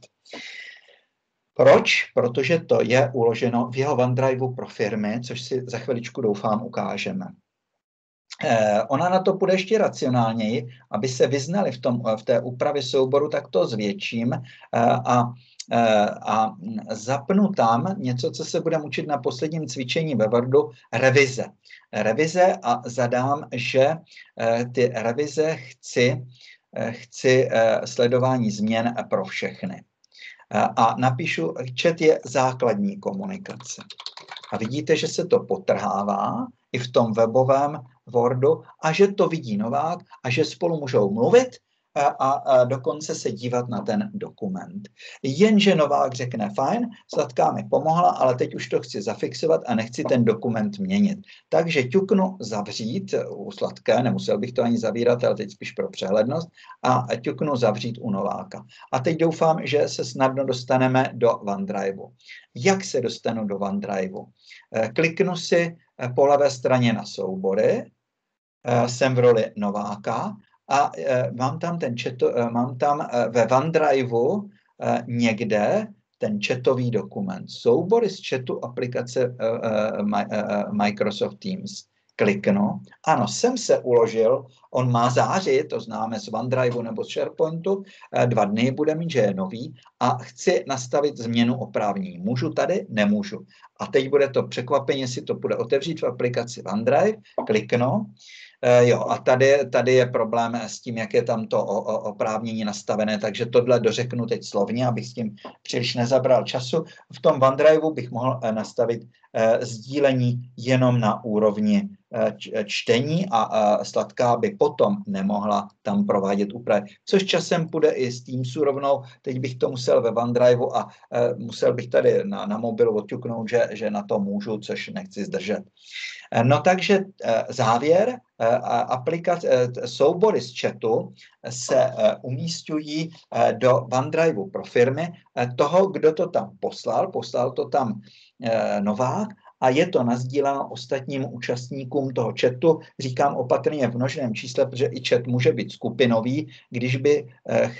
Proč? Protože to je uloženo v jeho OneDriveu pro firmy, což si za chviličku doufám ukážeme. Eh, ona na to půjde ještě racionálněji, aby se vyznali v, tom, v té úpravě souboru, tak to zvětším eh, a, eh, a zapnu tam něco, co se budeme učit na posledním cvičení ve Wordu, revize. Revize a zadám, že ty revize chci, chci sledování změn pro všechny. A napíšu, chat je základní komunikace. A vidíte, že se to potrhává i v tom webovém Wordu a že to vidí Novák a že spolu můžou mluvit a, dokonce se dívat na ten dokument. Jenže Novák řekne, fajn, Sladká mi pomohla, ale teď už to chci zafixovat a nechci ten dokument měnit. Takže ťuknu zavřít u Sladké, nemusel bych to ani zavírat, ale teď spíš pro přehlednost, a ťuknu zavřít u Nováka. A teď doufám, že se snadno dostaneme do OneDriveu. Jak se dostanu do OneDriveu? Eh, kliknu si eh, po levé straně na soubory, eh, jsem v roli Nováka a mám tam ten chat, mám tam ve OneDriveu někde ten chatový dokument. Soubory z chatu aplikace Microsoft Teams kliknu. Ano, jsem se uložil, on má záři, to známe z OneDriveu nebo z SharePointu, dva dny bude mít, že je nový a chci nastavit změnu oprávnění. Můžu tady? Nemůžu. A teď bude to překvapení, jestli to bude otevřít v aplikaci OneDrive, kliknu. E, jo, a tady, tady je problém s tím, jak je tam to oprávnění nastavené, takže tohle dořeknu teď slovně, abych s tím příliš nezabral času. V tom OneDriveu bych mohl eh, nastavit sdílení jenom na úrovni Eh, čtení a sladká by potom nemohla tam provádět úpravy. Což časem půjde i s Teamsu rovnou. Teď bych to musel ve OneDriveu a eh, musel bych tady na, na mobilu odťuknout, že, že na to můžu, což nechci zdržet. Eh, no takže závěr, aplikace, soubory z chatu se umístují do OneDriveu pro firmy toho, kdo to tam poslal. Poslal to tam Novák a je to nazdíleno ostatním účastníkům toho chatu. Říkám opatrně v množném čísle, protože i chat může být skupinový. Když by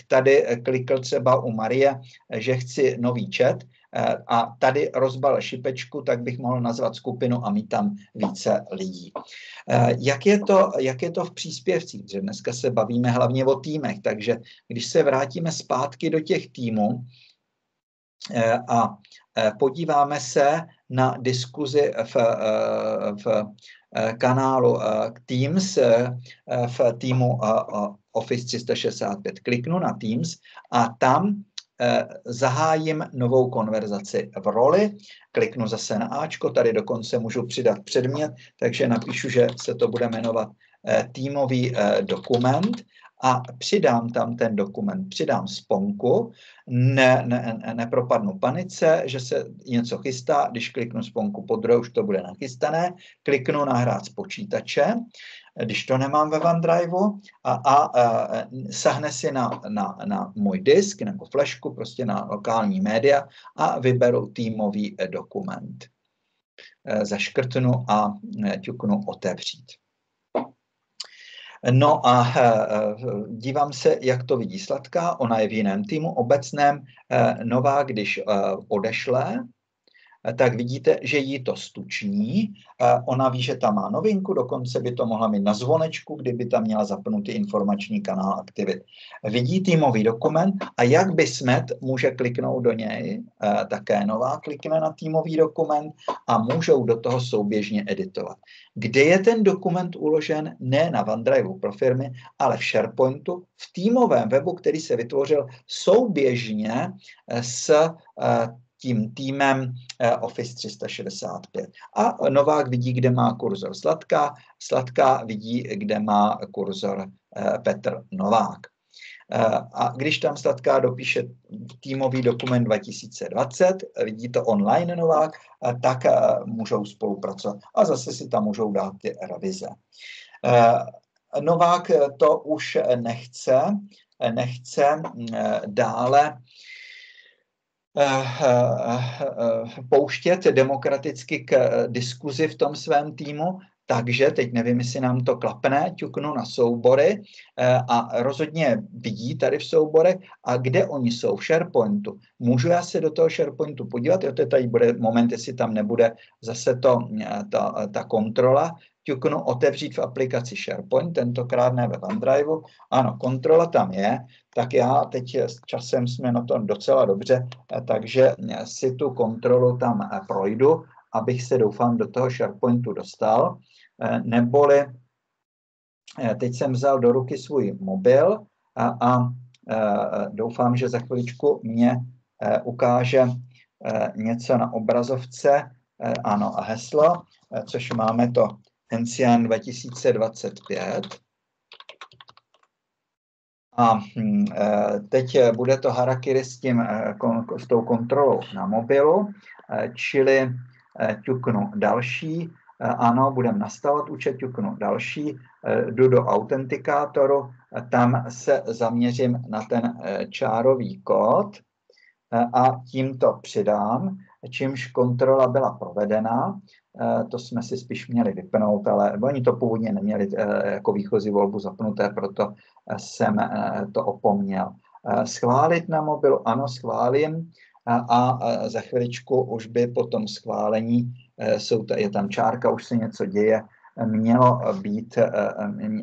tady klikl třeba u Marie, že chci nový chat, Eh, a tady rozbal šipečku, tak bych mohl nazvat skupinu a mít tam více lidí. Eh, jak je to, jak je to v příspěvcích? Že dneska se bavíme hlavně o týmech, takže když se vrátíme zpátky do těch týmů eh, a podíváme se na diskuzi v, v kanálu Teams v týmu Office 365. Kliknu na Teams a tam Eh, zahájím novou konverzaci v roli, kliknu zase na Ačko, tady dokonce můžu přidat předmět, takže napíšu, že se to bude jmenovat eh, týmový eh, dokument a přidám tam ten dokument, přidám sponku, ne, ne, nepropadnu panice, že se něco chystá, když kliknu sponku po už to bude nachystané, kliknu na hrát s počítačem když to nemám ve OneDriveu a, a, a sahne si na, na, na můj disk nebo flashku, prostě na lokální média a vyberu týmový dokument. E, zaškrtnu a e, ťuknu otevřít. No a e, dívám se, jak to vidí Sladká. Ona je v jiném týmu obecném. Nová, když odešle, tak vidíte, že jí to stuční. Ona ví, že tam má novinku, dokonce by to mohla mít na zvonečku, kdyby tam měla zapnutý informační kanál aktivit. Vidí týmový dokument a jak by smet může kliknout do něj, také nová klikne na týmový dokument a můžou do toho souběžně editovat. Kde je ten dokument uložen? Ne na OneDriveu pro firmy, ale v SharePointu, v týmovém webu, který se vytvořil souběžně s tím týmem eh, Office 365. A Novák vidí, kde má kurzor Sladká, Sladká vidí, kde má kurzor eh, Petr Novák. Eh, a když tam Sladká dopíše týmový dokument 2020, vidí to online Novák, tak můžou spolupracovat a zase si tam můžou dát ty revize. Novák to už nechce, nechce dále pouštět demokraticky k diskuzi v tom svém týmu, takže teď nevím, jestli nám to klapne, ťuknu na soubory a rozhodně vidí tady v souborech a kde oni jsou? V SharePointu. Můžu já se do toho SharePointu podívat, jo, to tady bude moment, jestli tam nebude zase to, ta, ta kontrola, ťuknu otevřít v aplikaci SharePoint, tentokrát ne ve OneDriveu. Ano, kontrola tam je, tak já teď s časem jsme na tom docela dobře, eh, takže eh, si tu kontrolu tam eh, projdu, abych se doufám do toho SharePointu dostal. Neboli teď jsem vzal do ruky svůj mobil a, a doufám, že za chviličku mě ukáže něco na obrazovce, ano, a heslo, což máme to Encian 2025. A hm, e, teď bude to harakiri s, tím, e, s tou kontrolou na mobilu, e, čili ťuknu další, ano, budeme nastavovat účet, ťuknu další, jdu do autentikátoru, tam se zaměřím na ten čárový kód a tím to přidám, čímž kontrola byla provedena. Eh, to jsme si spíš měli vypnout, ale oni to původně neměli eh, jako výchozí volbu zapnuté, proto eh, jsem to opomněl. Schválit na mobilu, ano, schválím a za chviličku už by po tom schválení, jsou, je tam čárka, už se něco děje, mělo být,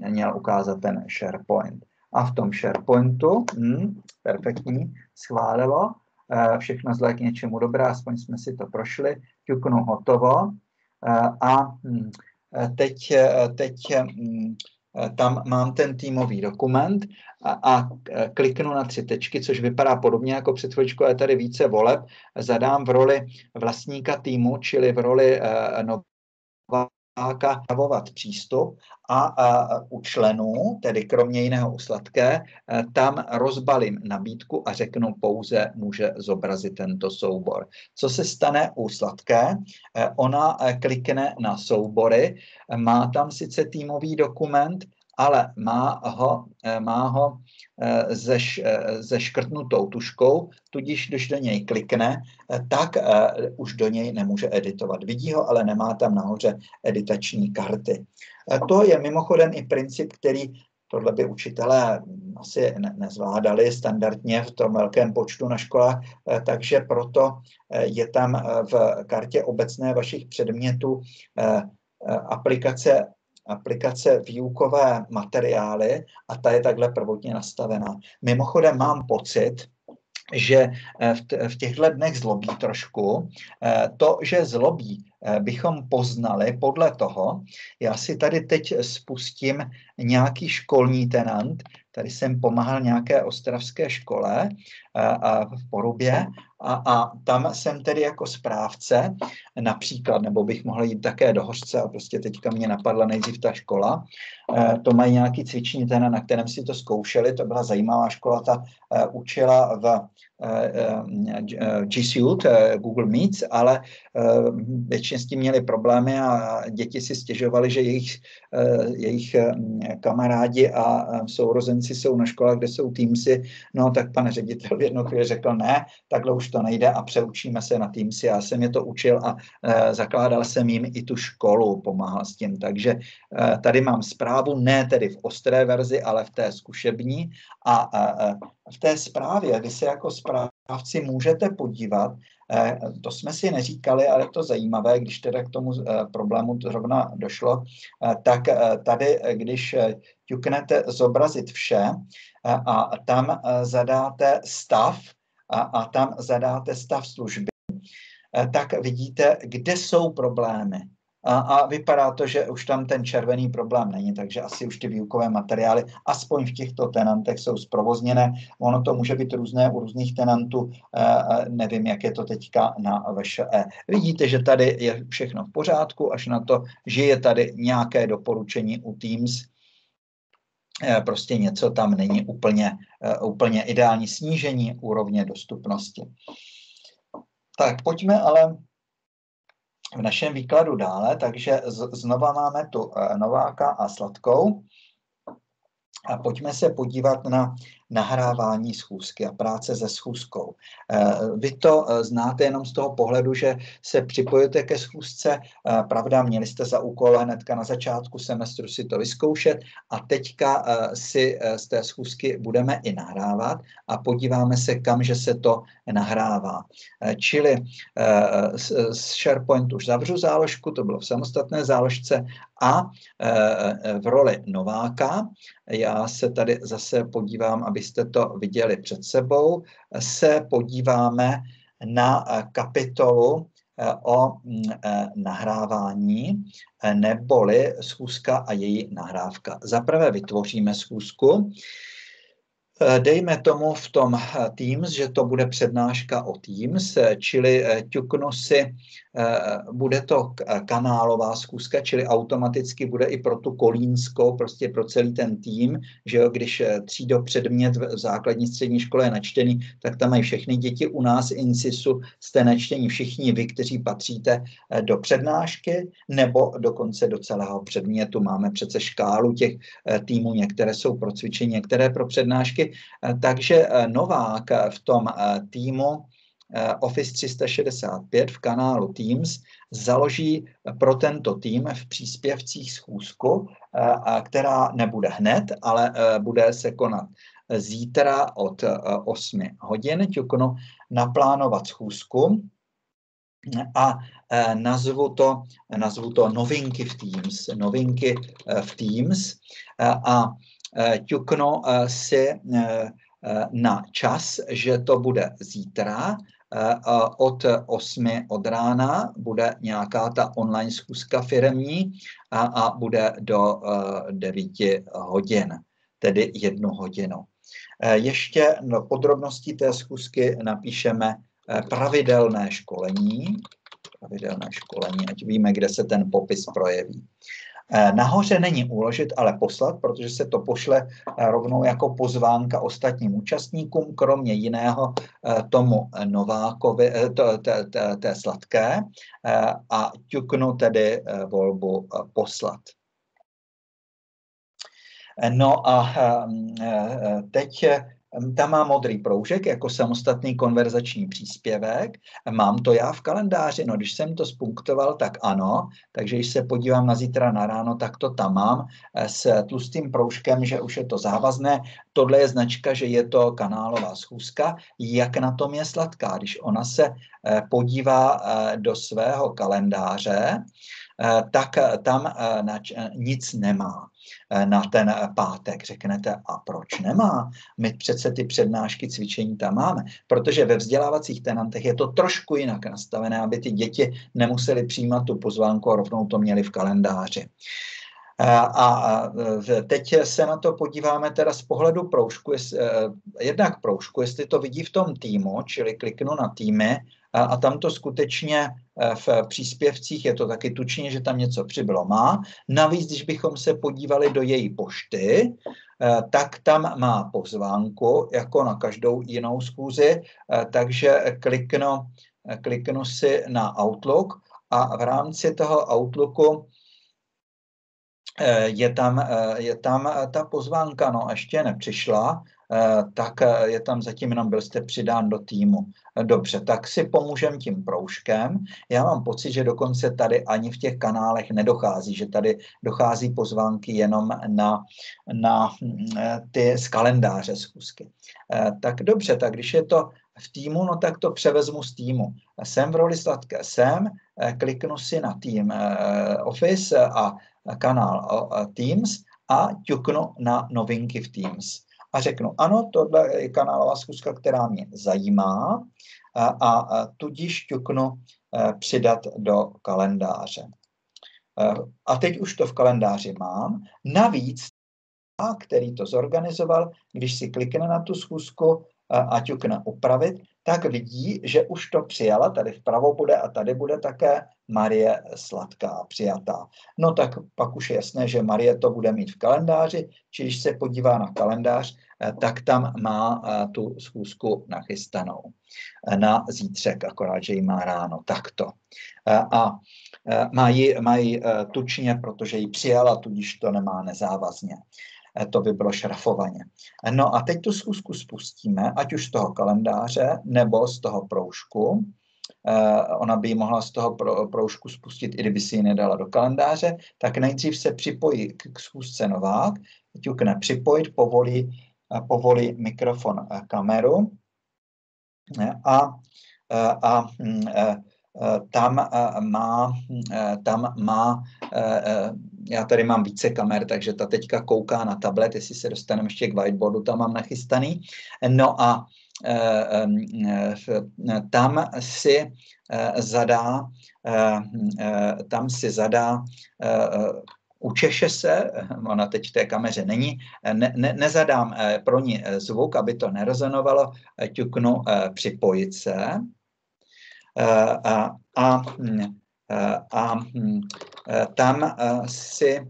měl ukázat ten SharePoint. A v tom SharePointu, hm, perfektní, schválilo, všechno zlé k něčemu dobré, aspoň jsme si to prošli, ťuknu hotovo a hm, teď, teď hm, tam mám ten týmový dokument a, a kliknu na tři tečky, což vypadá podobně jako před chvíličkou, ale tady více voleb. Zadám v roli vlastníka týmu, čili v roli uh, pravovat přístup a, a u členů, tedy kromě jiného u sladké, eh, tam rozbalím nabídku a řeknu pouze může zobrazit tento soubor. Co se stane u sladké? Eh, ona eh, klikne na soubory, má tam sice týmový dokument, ale má ho, má ho zeš, zeškrtnutou tuškou, tudíž když do něj klikne, tak už do něj nemůže editovat. Vidí ho, ale nemá tam nahoře editační karty. To je mimochodem i princip, který tohle by učitelé asi nezvládali standardně v tom velkém počtu na školách, eh, takže proto eh, je tam eh, v kartě obecné vašich předmětů aplikace aplikace výukové materiály a ta je takhle prvotně nastavená. Mimochodem mám pocit, že v těchto dnech zlobí trošku. To, že zlobí, bychom poznali podle toho, já si tady teď spustím nějaký školní tenant, tady jsem pomáhal nějaké ostravské škole a v Porubě a, a tam jsem tedy jako správce například, nebo bych mohl jít také do Hořce a prostě teďka mě napadla nejdřív ta škola, e, to mají nějaký cviční ten, na kterém si to zkoušeli, to byla zajímavá škola, ta e, učila v e, G Suite, Google Meets, ale většině s tím měli problémy a děti si stěžovali, že jejich, jejich kamarádi a sourozenci jsou na školách, kde jsou Teamsy, no tak pan ředitel v jednu chvíli řekl ne, takhle už to nejde a přeučíme se na Teamsy. Já jsem je to učil a e, zakládal jsem jim i tu školu, pomáhal s tím. Takže e, tady mám zprávu, ne tedy v ostré verzi, ale v té zkušební a e, v té zprávě vy se jako správci můžete podívat, Eh, to jsme si neříkali, ale je to zajímavé, když teda k tomu eh, problému zrovna došlo, eh, tak tady, když ťuknete zobrazit vše a tam zadáte stav a, a tam zadáte stav služby, tak vidíte, kde jsou problémy a, a vypadá to, že už tam ten červený problém není, takže asi už ty výukové materiály, aspoň v těchto tenantech, jsou zprovozněné. Ono to může být různé u různých tenantů, e, nevím, jak je to teďka na VŠE. Vidíte, že tady je všechno v pořádku, až na to, že je tady nějaké doporučení u Teams, prostě něco tam není úplně, e, úplně ideální snížení úrovně dostupnosti. Tak pojďme ale v našem výkladu dále, takže znova máme tu eh, Nováka a Sladkou. A pojďme se podívat na nahrávání schůzky a práce se schůzkou. Eh, vy to eh, znáte jenom z toho pohledu, že se připojujete ke schůzce. Eh, pravda, měli jste za úkol hnedka na začátku semestru si to vyzkoušet a teďka si z té schůzky budeme i nahrávat a podíváme se, kam že se to nahrává. Čili z SharePoint už zavřu záložku, to bylo v samostatné záložce a v roli nováka já se tady zase podívám, abyste to viděli před sebou, se podíváme na eh, kapitolu eh, o mm, eh, nahrávání neboli schůzka a její nahrávka. Zaprvé vytvoříme schůzku, dejme tomu v tom eh, Teams, že to bude přednáška o Teams, eh, čili ťuknu si, bude to kanálová zkuska, čili automaticky bude i pro tu kolínskou, prostě pro celý ten tým, že jo, když třído předmět v základní střední škole je načtený, tak tam mají všechny děti. U nás INSISu jste načtení všichni vy, kteří patříte do přednášky nebo dokonce do celého předmětu. Máme přece škálu těch týmů, některé jsou pro cvičení, některé pro přednášky Eh, takže eh, Novák eh, v tom týmu Office 365 v kanálu Teams založí pro tento tým v příspěvcích schůzku, která nebude hned, ale bude se konat zítra od 8 hodin. Ťuknu naplánovat schůzku a nazvu to, nazvu to novinky v Teams. Novinky v Teams a ťuknu eh, si eh, na čas, že to bude zítra, od 8 od rána bude nějaká ta online schůzka firmní a, a bude do 9 hodin, tedy jednu hodinu. Ještě do podrobností té schůzky napíšeme pravidelné školení, pravidelné školení, ať víme, kde se ten popis projeví. Eh, nahoře není uložit, ale poslat, protože se to pošle eh, rovnou jako pozvánka ostatním účastníkům, kromě jiného eh, tomu Novákovi, té sladké a ťuknu tedy volbu poslat. No a teď tam má modrý proužek jako samostatný konverzační příspěvek. Mám to já v kalendáři, no když jsem to spunktoval, tak ano, takže když se podívám na zítra na ráno, tak to tam mám eh, s tlustým proužkem, že už je to závazné. Tohle je značka, že je to kanálová schůzka. Jak na tom je sladká, když ona se eh, podívá eh, do svého kalendáře, tak tam nic nemá. Eh, na ten pátek. Řeknete, a proč nemá? My přece ty přednášky, cvičení tam máme, protože ve vzdělávacích tenantech je to trošku jinak nastavené, aby ty děti nemuseli přijímat tu pozvánku a rovnou to měli v kalendáři. Eh, a teď se na to podíváme teda z pohledu proužku, eh, jednak proužku, jestli to vidí v tom týmu, čili kliknu na týmy a, a tam to skutečně eh, v příspěvcích je to taky tučně, že tam něco přibylo má. Navíc, když bychom se podívali do její pošty, eh, tak tam má pozvánku, jako na každou jinou schůzi, eh, takže kliknu, kliknu si na Outlook a v rámci toho Outlooku je tam, je tam ta pozvánka, no ještě nepřišla, tak eh, je tam zatím jenom byl jste přidán do týmu. Dobře, tak si pomůžem tím proužkem. Já mám pocit, že dokonce tady ani v těch kanálech nedochází, že tady dochází pozvánky jenom na, na eh, ty z kalendáře schůzky. Tak dobře, tak když je to v týmu, no tak to převezmu z týmu. Jsem v roli sladké, jsem, kliknu si na tým Office a kanál Teams a ťuknu na novinky v Teams a řeknu, ano, tohle je kanálová zkuska, která mě zajímá a, a tudíž ťuknu e, přidat do kalendáře. E, a teď už to v kalendáři mám. Navíc, a který to zorganizoval, když si klikne na tu schůzku a ťukne upravit, tak vidí, že už to přijala, tady vpravo bude a tady bude také Marie Sladká přijatá. No tak pak už je jasné, že Marie to bude mít v kalendáři, či když se podívá na kalendář, eh, tak tam má eh, tu schůzku nachystanou eh, na zítřek, akorát, že ji má ráno takto. A mají, mají tučně, protože ji přijala, tudíž to nemá nezávazně. Eh, to by bylo šrafovaně. No a teď tu schůzku spustíme, ať už z toho kalendáře nebo z toho proužku. Eh, ona by ji mohla z toho proužku spustit, i kdyby si ji nedala do kalendáře, tak nejdřív se připojí k schůzce Novák, ťukne připojit, povolí, eh, povolí mikrofon kameru a, a, a tam má, tam má já tady mám více kamer, takže ta teďka kouká na tablet, jestli se dostaneme ještě k whiteboardu, tam mám nachystaný. No a eh, eh, tam si eh, zadá, tam si zadá učeše se, ona teď v té kameře není, ne, ne, nezadám pro ní zvuk, aby to nerezonovalo, ťuknu připojit se a, a a hm, e, tam e, si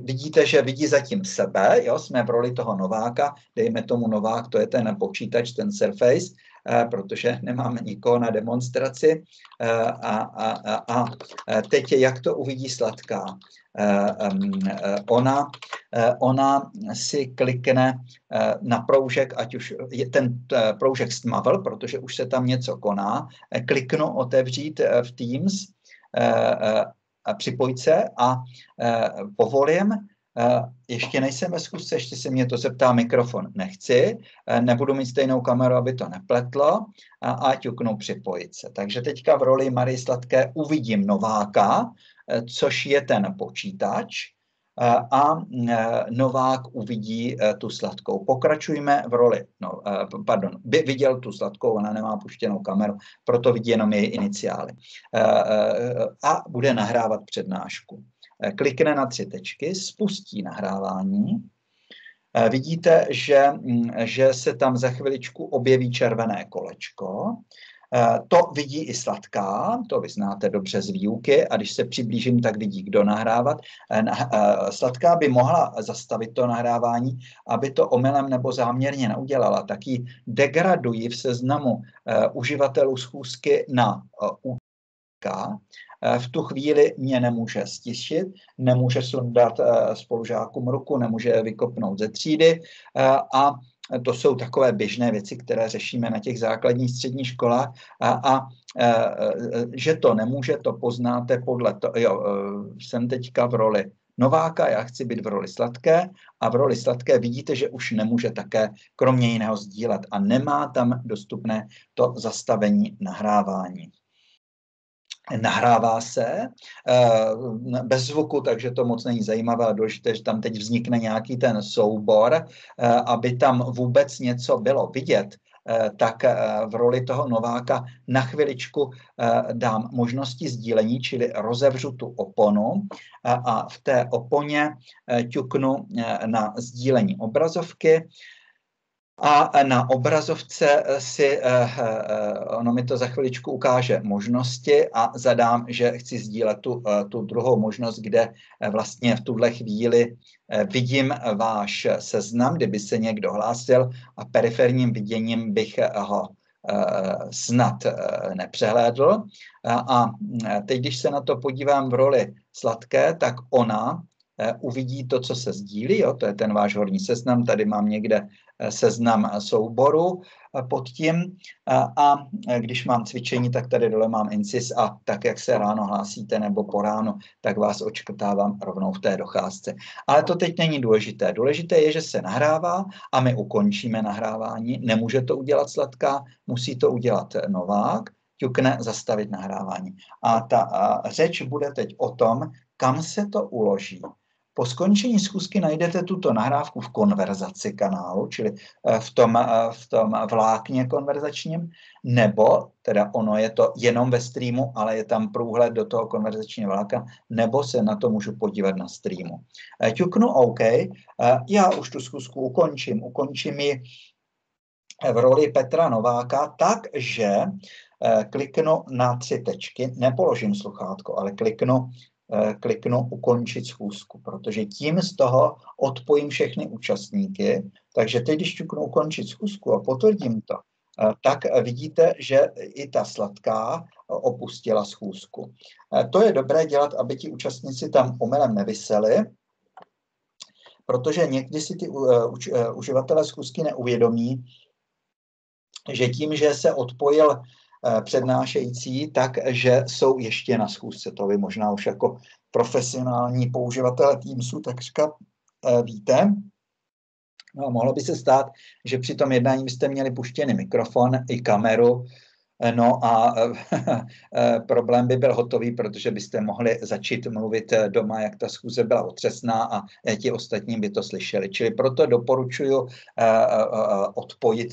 vidíte, že vidí zatím sebe, jo, jsme v roli toho Nováka, dejme tomu Novák, to je ten počítač, ten Surface, protože nemáme nikoho na demonstraci. A, a, a, a teď, jak to uvidí Sladká? Ona, ona si klikne na proužek, ať už je ten proužek stmavl, protože už se tam něco koná, kliknu otevřít v Teams, připojit se a povolím ještě nejsem ve zkusce, ještě se mě to zeptá mikrofon. Nechci, nebudu mít stejnou kameru, aby to nepletlo a, a ťuknu připojit se. Takže teďka v roli Marie Sladké uvidím Nováka, což je ten počítač a Novák uvidí tu sladkou. Pokračujeme v roli, no, pardon, by viděl tu sladkou, ona nemá puštěnou kameru, proto vidí jenom její iniciály. A bude nahrávat přednášku. Eh, klikne na tři tečky, spustí nahrávání. Eh, vidíte, že, mm, že se tam za chviličku objeví červené kolečko. Eh, to vidí i sladká, to vy znáte dobře z výuky a když se přiblížím, tak vidí, kdo nahrávat. Sladká by mohla zastavit to nahrávání, aby to omylem nebo záměrně neudělala, tak ji degradují v seznamu uživatelů schůzky na v tu chvíli mě nemůže stišit, nemůže sundat spolužákům ruku, nemůže vykopnout ze třídy a to jsou takové běžné věci, které řešíme na těch základních středních školách a, a že to nemůže, to poznáte podle to, jo, jsem teďka v roli Nováka, já chci být v roli sladké a v roli sladké vidíte, že už nemůže také kromě jiného sdílet a nemá tam dostupné to zastavení nahrávání. Nahrává se eh, bez zvuku, takže to moc není zajímavé a důležité, že tam teď vznikne nějaký ten soubor, eh, aby tam vůbec něco bylo vidět Eh, tak v roli toho nováka na chviličku dám možnosti sdílení, čili rozevřu tu oponu a v té oponě ťuknu na sdílení obrazovky a na obrazovce si, ono mi to za chviličku ukáže možnosti a zadám, že chci sdílet tu, tu druhou možnost, kde vlastně v tuhle chvíli Eh, vidím váš seznam, kdyby se někdo hlásil a periferním viděním bych ho eh, snad eh, nepřehlédl. A teď, když se na to podívám v roli sladké, tak ona uvidí to, co se sdílí, jo, to je ten váš horní seznam, tady mám někde seznam souboru pod tím a když mám cvičení, tak tady dole mám incis a tak, jak se ráno hlásíte nebo po ráno, tak vás očkrtávám rovnou v té docházce. Ale to teď není důležité. Důležité je, že se nahrává a my ukončíme nahrávání. Nemůže to udělat sladká, musí to udělat novák, ťukne zastavit nahrávání. A ta a řeč bude teď o tom, kam se to uloží. Po skončení schůzky najdete tuto nahrávku v konverzaci kanálu, čili eh, v tom, eh, v tom vlákně konverzačním, nebo, teda ono je to jenom ve streamu, ale je tam průhled do toho konverzačního vláka, nebo se na to můžu podívat na streamu. Eh, ťuknu OK, já už tu schůzku ukončím, ukončím ji v roli Petra Nováka, takže kliknu na tři tečky, nepoložím sluchátko, ale kliknu kliknu ukončit schůzku, protože tím z toho odpojím všechny účastníky. Takže teď, když ťuknu ukončit schůzku a potvrdím to, eh, tak vidíte, že i ta sladká opustila schůzku. Eh, to je dobré dělat, aby ti účastníci tam omylem nevyseli, protože někdy si ty uživatelé schůzky neuvědomí, že tím, že se odpojil Eh, přednášející, takže jsou ještě na schůzce. To vy možná už jako profesionální použivatele Teamsu takřka eh, víte. No, mohlo by se stát, že při tom jednání byste měli puštěný mikrofon i kameru, No a eh, problém by byl hotový, protože byste mohli začít mluvit eh, doma, jak ta schůze byla otřesná a eh, ti ostatní by to slyšeli. Čili proto doporučuji odpojit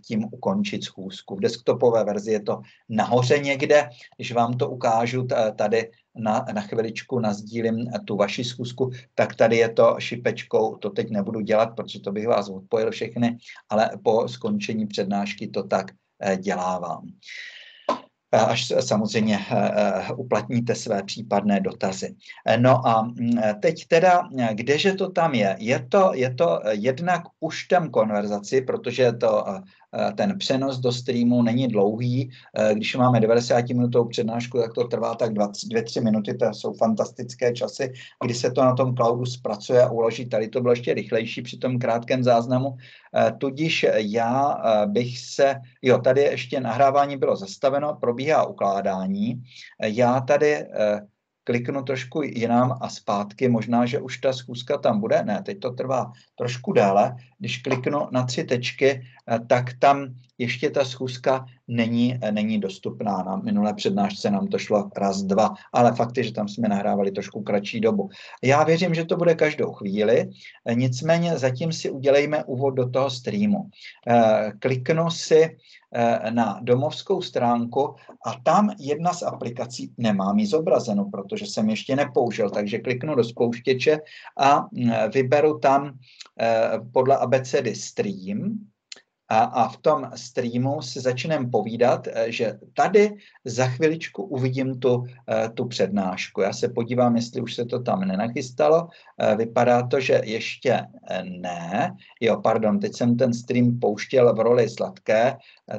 tím ukončit schůzku. V desktopové verzi je to nahoře někde, když vám to ukážu tady na, na chviličku nazdílím tu vaši schůzku, tak tady je to šipečkou, to teď nebudu dělat, protože to bych vás odpojil všechny, ale po skončení přednášky to tak Eh, dělávám. Eh, až samozřejmě eh, uplatníte své případné dotazy. No a mm, teď teda, kdeže to tam je? Je to, je to jednak už tam konverzaci, protože to Eh, ten přenos do streamu není dlouhý. Eh, když máme 90 minutovou přednášku, tak to trvá tak 2-3 minuty, to jsou fantastické časy, kdy se to na tom cloudu zpracuje a uloží. Tady to bylo ještě rychlejší při tom krátkém záznamu. Eh, tudíž já bych se, jo, tady ještě nahrávání bylo zastaveno, probíhá ukládání. Já tady kliknu trošku jinam a zpátky, možná, že už ta schůzka tam bude, ne, teď to trvá trošku déle, když kliknu na tři tečky, eh, tak tam ještě ta schůzka není, eh, není dostupná. Na minulé přednášce nám to šlo raz, dva, ale fakt je, že tam jsme nahrávali trošku kratší dobu. Já věřím, že to bude každou chvíli, eh, nicméně zatím si udělejme úvod do toho streamu. Kliknu si na domovskou stránku a tam jedna z aplikací nemám ji zobrazenou, protože jsem ještě nepoužil, takže kliknu do spouštěče a vyberu tam podle abecedy stream a, a v tom streamu si začneme povídat, eh, že tady za chviličku uvidím tu, eh, tu přednášku. Já se podívám, jestli už se to tam nenachystalo. Eh, vypadá to, že ještě ne. Jo, pardon, teď jsem ten stream pouštěl v roli sladké.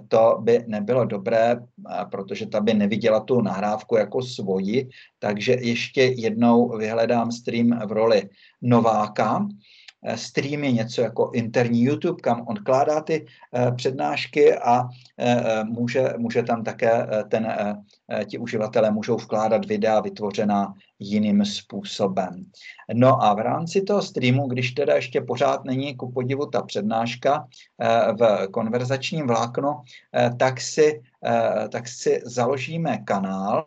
To by nebylo dobré, protože ta by neviděla tu nahrávku jako svoji, takže ještě jednou vyhledám stream v roli nováka. Eh, stream je něco jako interní YouTube, kam odkládá ty eh, přednášky a eh, může, může tam také ten, ti uživatelé můžou vkládat videa vytvořená jiným způsobem. No a v rámci toho streamu, když teda ještě pořád není ku podivu ta přednáška v konverzačním vláknu, tak si, tak si založíme kanál,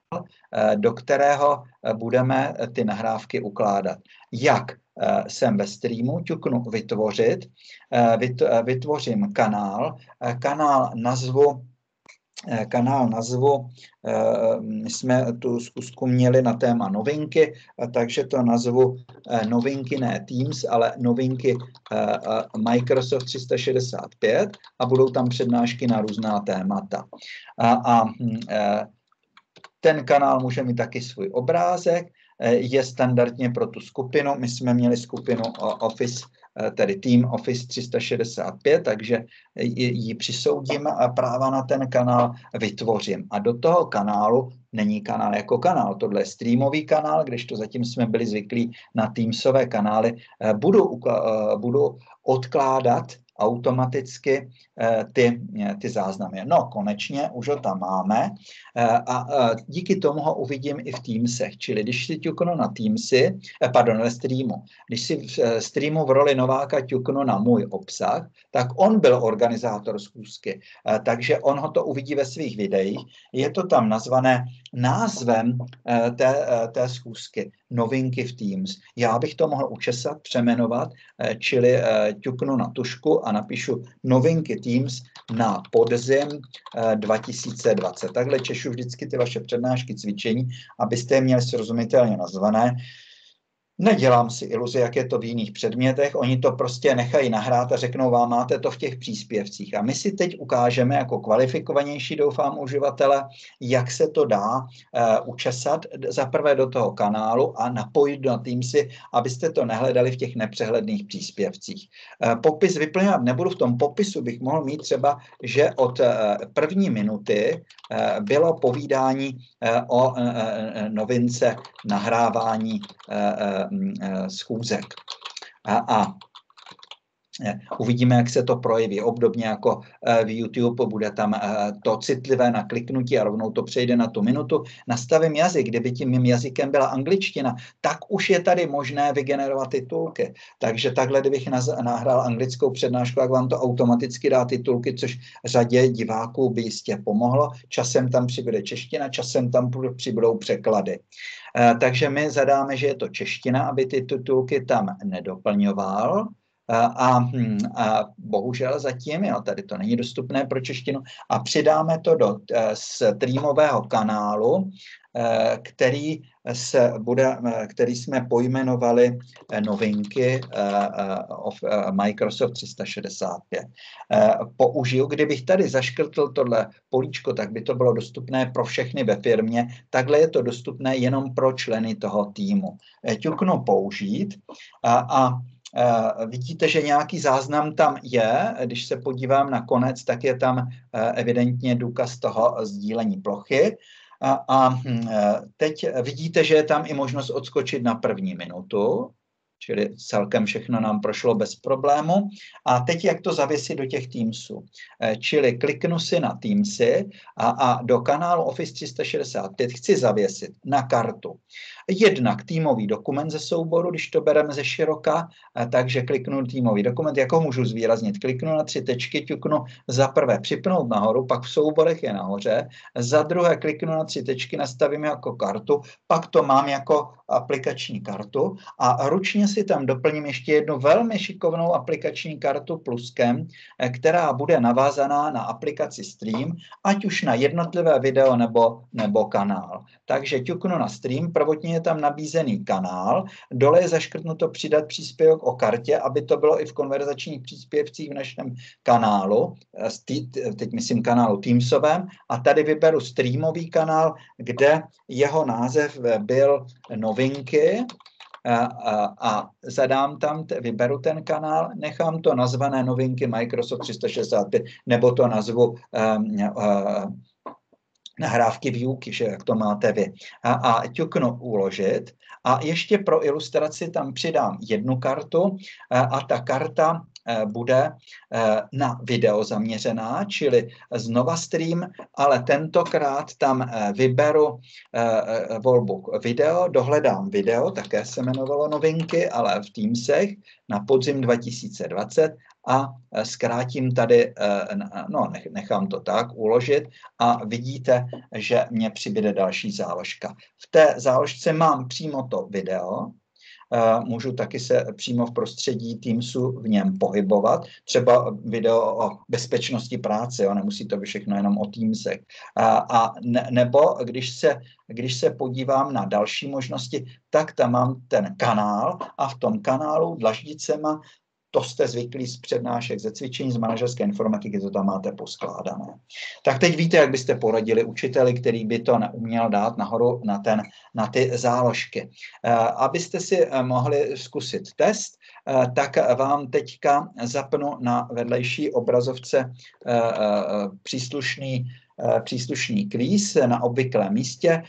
do kterého budeme ty nahrávky ukládat. Jak? Jsem ve streamu, ťuknu vytvořit, vytvořím kanál, kanál nazvu kanál nazvu, my jsme tu zkusku měli na téma novinky, takže to nazvu novinky ne Teams, ale novinky Microsoft 365 a budou tam přednášky na různá témata. A, a hm, ten kanál může mít taky svůj obrázek, Eh, je standardně pro tu skupinu. My jsme měli skupinu Office, eh, tedy Team Office 365, takže ji přisoudím práva na ten kanál vytvořím. A do toho kanálu není kanál jako kanál, tohle je streamový kanál, když to zatím jsme byli zvyklí na Teamsové kanály, eh, budu, budu odkládat automaticky eh, ty, eh, ty záznamy. No, konečně už ho tam máme eh, a díky tomu ho uvidím i v Teamsech, čili když si ťuknu na Teamsy, pardon, ve streamu, když si v streamu v roli Nováka ťuknu na můj obsah, tak on byl organizátor schůzky, takže on ho to uvidí ve svých videích. Je to tam nazvané názvem té, té schůzky novinky v Teams. Já bych to mohl učesat, přemenovat, čili ťuknu na tušku a napíšu novinky Teams na podzim 2020. Eh, Takhle češu vždycky ty vaše přednášky, cvičení, abyste je měli srozumitelně nazvané. Nedělám si iluzi, jak je to v jiných předmětech, oni to prostě nechají nahrát a řeknou vám, máte to v těch příspěvcích. A my si teď ukážeme jako kvalifikovanější, doufám, uživatele, jak se to dá uh, učesat za prvé do toho kanálu a napojit na Teamsy, abyste to nehledali v těch nepřehledných příspěvcích. Uh, popis vyplňovat nebudu, v tom popisu bych mohl mít třeba, že od uh, první minuty uh, bylo povídání uh, o uh, novince nahrávání uh, schůzek. A, a eh, Uvidíme, jak se to projeví. Obdobně jako eh, v YouTube bude tam to citlivé na kliknutí a rovnou to přejde na tu minutu. Nastavím jazyk, kdyby tím mým jazykem byla angličtina, tak už je tady možné vygenerovat titulky. Takže takhle, kdybych nahrál anglickou přednášku, jak vám to automaticky dá titulky, což řadě diváků by jistě pomohlo. Časem tam přibude čeština, časem tam přibudou překlady. Eh, takže my zadáme, že je to čeština, aby ty titulky tam nedoplňoval. Eh, a, hm, a bohužel zatím, jo, tady to není dostupné pro češtinu, a přidáme to do eh, streamového kanálu, který, se bude, který jsme pojmenovali novinky of Microsoft 365. Použiju, kdybych tady zaškrtl tohle políčko, tak by to bylo dostupné pro všechny ve firmě. Takhle je to dostupné jenom pro členy toho týmu. Ťuknu použít a, a vidíte, že nějaký záznam tam je. Když se podívám na konec, tak je tam evidentně důkaz toho sdílení plochy. A, a hm, e, teď vidíte, že je tam i možnost odskočit na první minutu, čili celkem všechno nám prošlo bez problému. A teď jak to zavěsit do těch Teamsů. Čili kliknu si na Teamsy a, a do kanálu Office 365 chci zavěsit na kartu. Jednak týmový dokument ze souboru, když to bereme ze široka, takže kliknu týmový dokument, jako můžu zvýraznit, kliknu na tři tečky, ťuknu za prvé připnout nahoru, pak v souborech je nahoře, za druhé kliknu na tři tečky, nastavím jako kartu, pak to mám jako aplikační kartu a ručně si tam doplním ještě jednu velmi šikovnou aplikační kartu pluskem, která bude navázaná na aplikaci Stream, ať už na jednotlivé video nebo, nebo kanál. Takže ťuknu na Stream, prvotně je tam nabízený kanál, dole je zaškrtnuto přidat příspěvek o kartě, aby to bylo i v konverzačních příspěvcích v našem kanálu, eh, teď myslím kanálu Teamsovém, a tady vyberu streamový kanál, kde jeho název byl novinky, a, a, a zadám tam, vyberu ten kanál, nechám to nazvané novinky Microsoft 365, nebo to nazvu um, uh, nahrávky výuky, že jak to máte vy. A, a ťuknu uložit a ještě pro ilustraci tam přidám jednu kartu a, a ta karta Eh, bude eh, na video zaměřená, čili znova stream, ale tentokrát tam eh, vyberu volbu video, dohledám video, také se jmenovalo novinky, ale v Teamsech na podzim 2020 a zkrátím tady, no nechám to tak uložit a vidíte, že mě přibyde další záložka. V té záložce mám přímo to video, můžu taky se přímo v prostředí Teamsu v něm pohybovat. Třeba video o bezpečnosti práce, jo, nemusí to být všechno jenom o Teamsech. A, a ne, nebo když se, když se podívám na další možnosti, tak tam mám ten kanál a v tom kanálu dlaždicema to jste zvyklí z přednášek, ze cvičení z manažerské informatiky, to tam máte poskládané. Tak teď víte, jak byste poradili učiteli, který by to neuměl dát nahoru na, ten, na ty záložky. Eh, abyste si eh, mohli zkusit test, eh, tak vám teďka zapnu na vedlejší obrazovce příslušný příslušný kvíz na obvyklém místě.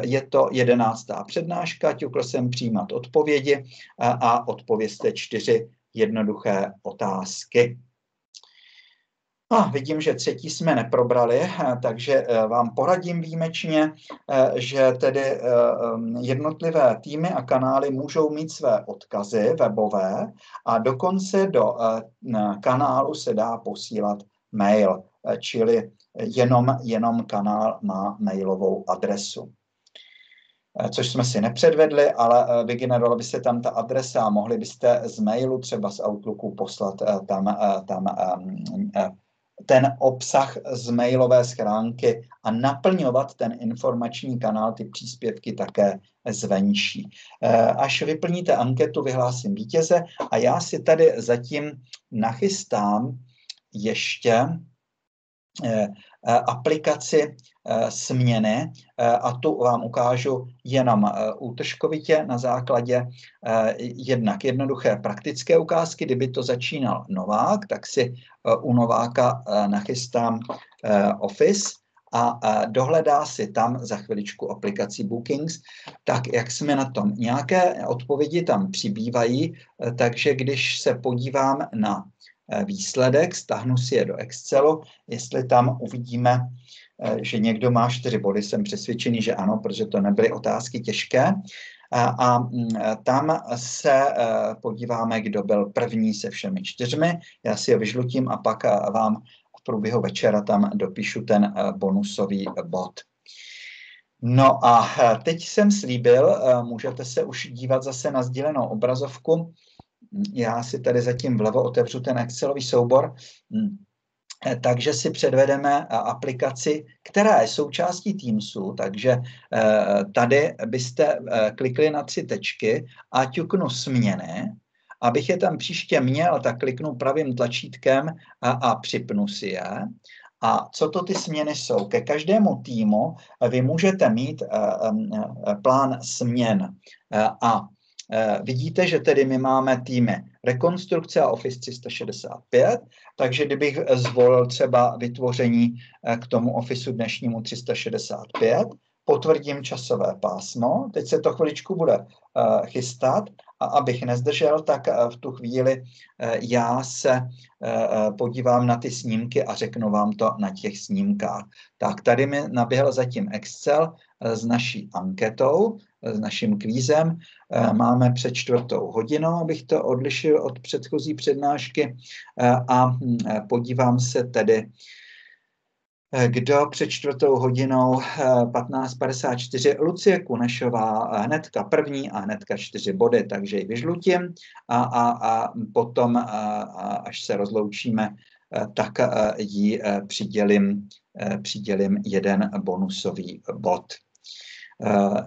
Je to jedenáctá přednáška, ťukl jsem přijímat odpovědi a odpovězte čtyři jednoduché otázky. A vidím, že třetí jsme neprobrali, takže eh, vám poradím výjimečně, eh, že tedy eh, jednotlivé týmy a kanály můžou mít své odkazy webové a dokonce do kanálu se dá posílat mail, čili jenom, jenom kanál má mailovou adresu. Eh, což jsme si nepředvedli, ale eh, vygenerovala by se tam ta adresa a mohli byste z mailu třeba z Outlooku poslat eh, tam, tam ten obsah z mailové schránky a naplňovat ten informační kanál, ty příspěvky také zvenčí. Až vyplníte anketu, vyhlásím vítěze a já si tady zatím nachystám ještě aplikaci Eh, směny eh, a tu vám ukážu jenom eh, útržkovitě na základě jednak jednoduché praktické ukázky. Kdyby to začínal novák, tak si u nováka nachystám Office a dohledá si tam za chviličku aplikaci Bookings, tak jak jsme na tom. Nějaké odpovědi tam přibývají, takže když se podívám na výsledek, stáhnu si je do Excelu, jestli tam uvidíme Eh, že někdo má čtyři body, jsem přesvědčený, že ano, protože to nebyly otázky těžké. A, a mm, tam se eh, podíváme, kdo byl první se všemi čtyřmi. Já si je vyžlutím a pak eh, vám v průběhu večera tam dopíšu ten bonusový bod. No a teď jsem slíbil, můžete se už dívat zase na sdílenou obrazovku. Já si tady zatím vlevo otevřu ten Excelový soubor. Hm. Eh, takže si předvedeme eh, aplikaci, která je součástí Teamsu, takže eh, tady byste klikli na tři tečky a ťuknu směny, abych je tam příště měl, tak kliknu pravým tlačítkem a, a připnu si je. A co to ty směny jsou? Ke každému týmu vy můžete mít plán směn a vidíte, že tedy my máme týmy rekonstrukce a Office 365, takže kdybych zvolil třeba vytvoření eh, k tomu Officeu dnešnímu 365, potvrdím časové pásmo, teď se to chviličku bude uh, chystat a abych nezdržel, tak v tu chvíli já se podívám na ty snímky a řeknu vám to na těch snímkách. Tak tady mi naběhl zatím Excel s naší anketou, s naším kvízem. Eh, máme před čtvrtou hodinou, abych to odlišil od předchozí přednášky eh, a hm, eh, podívám se tedy, kdo před čtvrtou hodinou 15.54, Lucie Kunešová, hnedka první a hnedka čtyři body, takže ji vyžlutím a, a, a potom, a, až se rozloučíme, tak jí přidělím, přidělím jeden bonusový bod.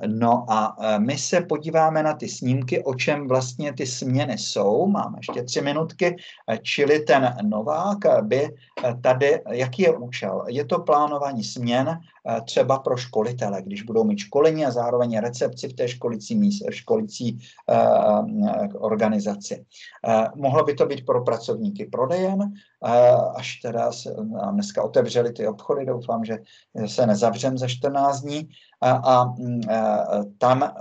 No a my se podíváme na ty snímky, o čem vlastně ty směny jsou. Máme ještě tři minutky, čili ten Novák by tady, jaký je účel? Je to plánování směn třeba pro školitele, když budou mít školení a zároveň recepci v té školicí, školicí organizaci. Mohlo by to být pro pracovníky prodejen, až teda se nám dneska otevřeli ty obchody, doufám, že se nezavřem za 14 dní a, a, a tam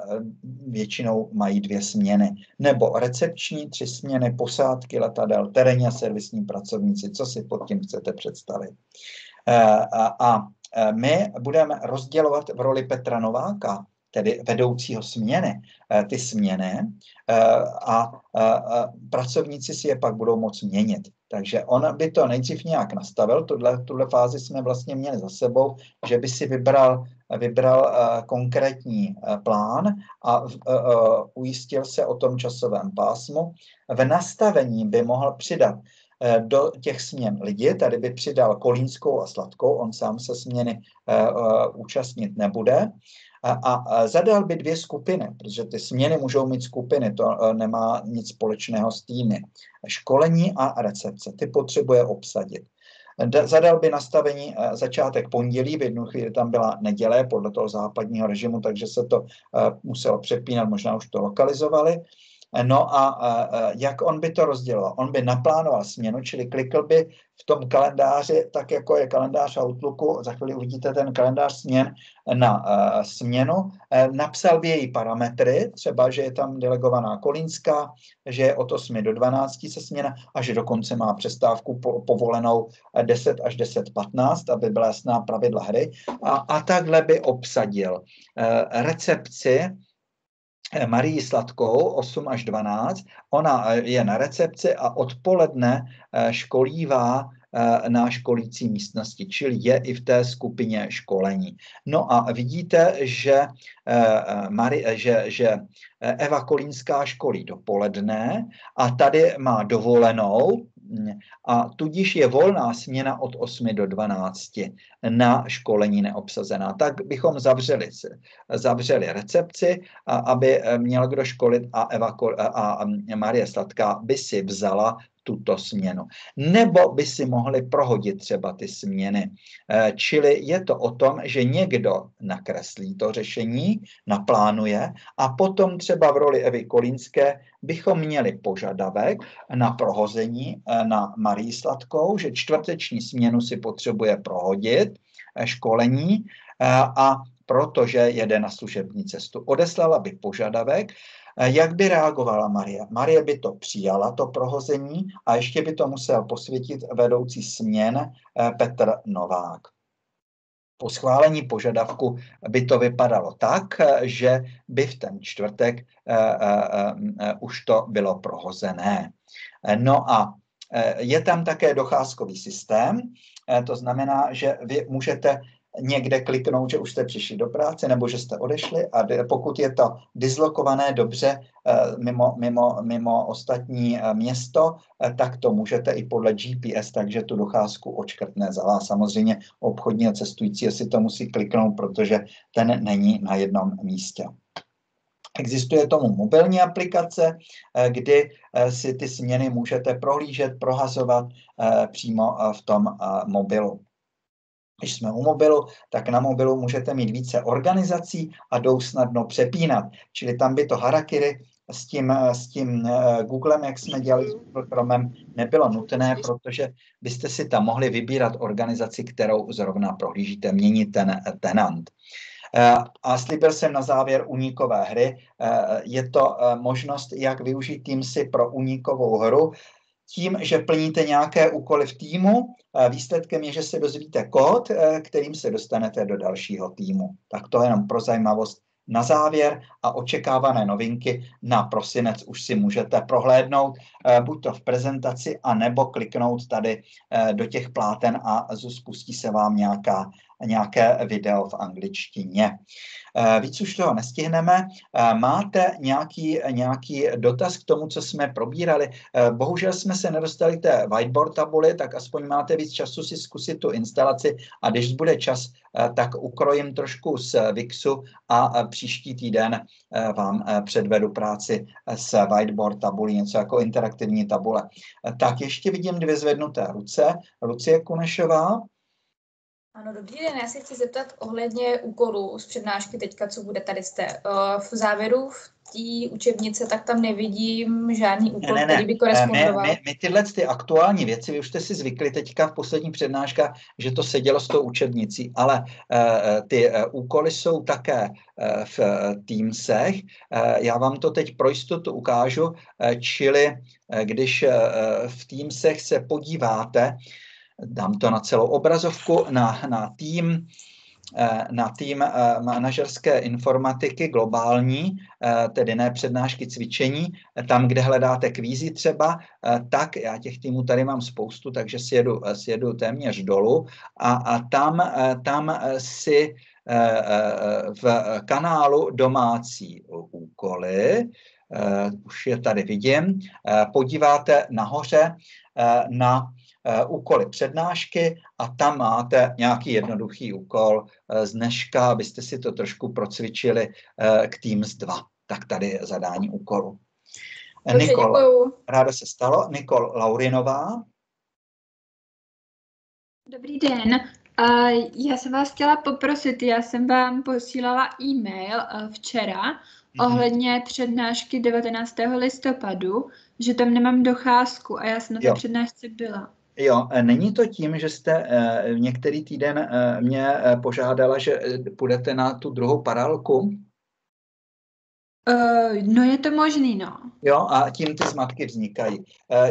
většinou mají dvě směny. Nebo recepční, tři směny, posádky letadel, terénní a servisní pracovníci. Co si pod tím chcete představit? A, a my budeme rozdělovat v roli Petra Nováka tedy vedoucího směny, eh, ty směny eh, a pracovníci si je pak budou moct měnit. Takže on by to nejdřív nějak nastavil, tuhle, tuhle fázi jsme vlastně měli za sebou, že by si vybral, vybral konkrétní plán a ujistil se o tom časovém pásmu. V nastavení by mohl přidat do těch směn lidi, tady by přidal Kolínskou a Sladkou, on sám se směny účastnit nebude a, zadal by dvě skupiny, protože ty směny můžou mít skupiny, to nemá nic společného s týmy. Školení a recepce, ty potřebuje obsadit. Zadal by nastavení začátek pondělí, v jednu chvíli tam byla neděle podle toho západního režimu, takže se to muselo přepínat, možná už to lokalizovali. No a jak on by to rozdělal? On by naplánoval směnu, čili klikl by v tom kalendáři, tak jako je kalendář Outlooku, za chvíli uvidíte ten kalendář směn na směnu, e, napsal by její parametry, třeba, že je tam delegovaná Kolínská, že je od 8 do 12 se směna a že dokonce má přestávku po, povolenou 10 až 10-15, aby byla jasná pravidla hry. A, a takhle by obsadil e, recepci, Marii Sladkou 8 až 12. Ona eh, je na recepci a odpoledne eh, školívá na školící místnosti, čili je i v té skupině školení. No a vidíte, že, Mari, že, že Eva Kolínská školí dopoledne a tady má dovolenou, a tudíž je volná směna od 8 do 12 na školení neobsazená. Tak bychom zavřeli, zavřeli recepci, aby měl kdo školit a, Eva, a Marie Sladká by si vzala tuto směnu. Nebo by si mohli prohodit třeba ty směny. Eh, čili je to o tom, že někdo nakreslí to řešení, naplánuje a potom třeba v roli Evy Kolínské bychom měli požadavek na prohození eh, na Marii Sladkou, že čtvrteční směnu si potřebuje prohodit eh, školení a protože jede na služební cestu. Odeslala by požadavek jak by reagovala Marie? Marie by to přijala, to prohození, a ještě by to musel posvětit vedoucí směn eh, Petr Novák. Po schválení požadavku by to vypadalo tak, eh, že by v ten čtvrtek eh, už to bylo prohozené. No a je tam také docházkový systém, to znamená, že vy můžete někde kliknout, že už jste přišli do práce nebo že jste odešli a pokud je to dislokované dobře eh, mimo, mimo, mimo ostatní eh, město, eh, tak to můžete i podle GPS, takže tu docházku očkrtne za vás. Samozřejmě obchodní a cestující si to musí kliknout, protože ten není na jednom místě. Existuje tomu mobilní aplikace, kdy si ty směny můžete prohlížet, prohazovat přímo v tom mobilu. Když jsme u mobilu, tak na mobilu můžete mít více organizací a jdou snadno přepínat. Čili tam by to harakiri s tím, s tím eh, Googlem, jak jsme dělali s Google Chromem, nebylo nutné, protože byste si tam mohli vybírat organizaci, kterou zrovna prohlížíte, měnit ten tenant. Eh, a slíbil jsem na závěr unikové hry. Eh, je to možnost, jak využít Teamsy pro unikovou hru tím, že plníte nějaké úkoly v týmu. Výsledkem je, že se dozvíte kód, eh, kterým se dostanete do dalšího týmu. Tak to jenom pro zajímavost na závěr a očekávané novinky na prosinec už si můžete prohlédnout, eh, buď to v prezentaci, a nebo kliknout tady eh, do těch pláten a spustí se vám nějaká nějaké video v angličtině. Víc už toho nestihneme. Máte nějaký, nějaký dotaz k tomu, co jsme probírali? Bohužel jsme se nedostali k té whiteboard tabuli, tak aspoň máte víc času si zkusit tu instalaci a když bude čas, tak ukrojím trošku z Vixu a příští týden vám předvedu práci s whiteboard tabulí, něco jako interaktivní tabule. Tak ještě vidím dvě zvednuté ruce. Lucie Kunešová. Ano, dobrý den. Já se chci zeptat ohledně úkolů z přednášky teďka, co bude tady jste. Eh, v závěru v té učebnice, tak tam nevidím žádný úkol, ne, ne, ne. který by korespondoval. My, my, my tyhle ty aktuální věci, vy už jste si zvykli teďka v poslední přednáška, že to sedělo s tou učebnicí, ale uh, ty uh, úkoly jsou také uh, v uh, Teamsech. Uh, já vám to teď pro jistotu ukážu, uh, čili uh, když uh, v Teamsech se podíváte, dám to na celou obrazovku, na, na tým, eh, na tým eh, manažerské informatiky globální, eh, tedy ne přednášky cvičení, tam, kde hledáte kvízy třeba, tak já těch týmů tady mám spoustu, takže sjedu, sjedu téměř dolů. A, a tam, tam si v kanálu domácí úkoly, už je tady vidím, podíváte nahoře na úkoly přednášky a tam máte nějaký jednoduchý úkol uh, z dneška, abyste si to trošku procvičili uh, k Teams 2. Tak tady je zadání úkolu. Dobře, Nikol, děkuju. ráda se stalo. Nikol Laurinová. Dobrý den. Uh, já jsem vás chtěla poprosit, já jsem vám posílala e-mail uh, včera mm-hmm. ohledně přednášky 19. listopadu, že tam nemám docházku a já jsem na té přednášce byla. Jo, e, není to tím, že jste uh, některý týden uh, mě požádala, že půjdete na tu druhou paralelku? Uh, no je to možný, no. Jo, a tím ty zmatky vznikají. Uh,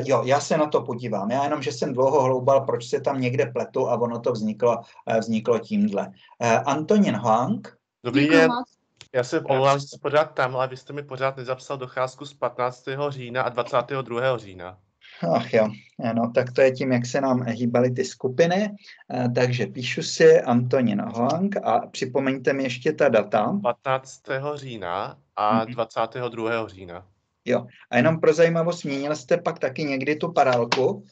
jo, já se na to podívám. Já jenom, že jsem dlouho hloubal, proč se tam někde pletu a ono to vzniklo, uh, vzniklo tímhle. Uh, Antonin Huang. Dobrý den. Já jsem omlouvám, že pořád tam, ale vy jste mi pořád nezapsal docházku z 15. října a 22. října. Ach jo, no tak to je tím, jak se nám hýbaly ty skupiny. Eh, takže píšu si Antonin Hoang a připomeňte mi ještě ta data. 15. října a 22. Mhm. října. Jo, a jenom pro zajímavost, změnil jste pak taky někdy tu parálku?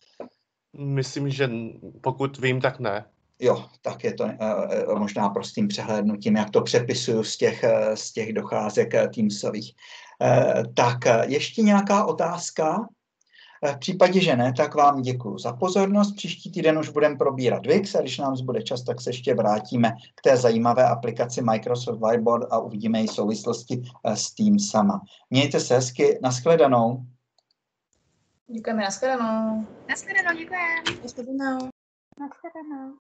Myslím, že pokud vím, tak ne. Jo, tak je to uh, možná prostým přehlédnutím, jak to přepisuju z těch, uh, z těch docházek uh, Teamsových. Uh, tak ještě nějaká otázka? V případě, že ne, tak vám děkuji za pozornost. Příští týden už budeme probírat VIX a když nám zbude čas, tak se ještě vrátíme k té zajímavé aplikaci Microsoft Whiteboard a uvidíme její souvislosti eh, s tím sama. Mějte se hezky, nashledanou. Děkujeme, nashledanou. Nashledanou, děkujeme. Nashledanou. Nashledanou.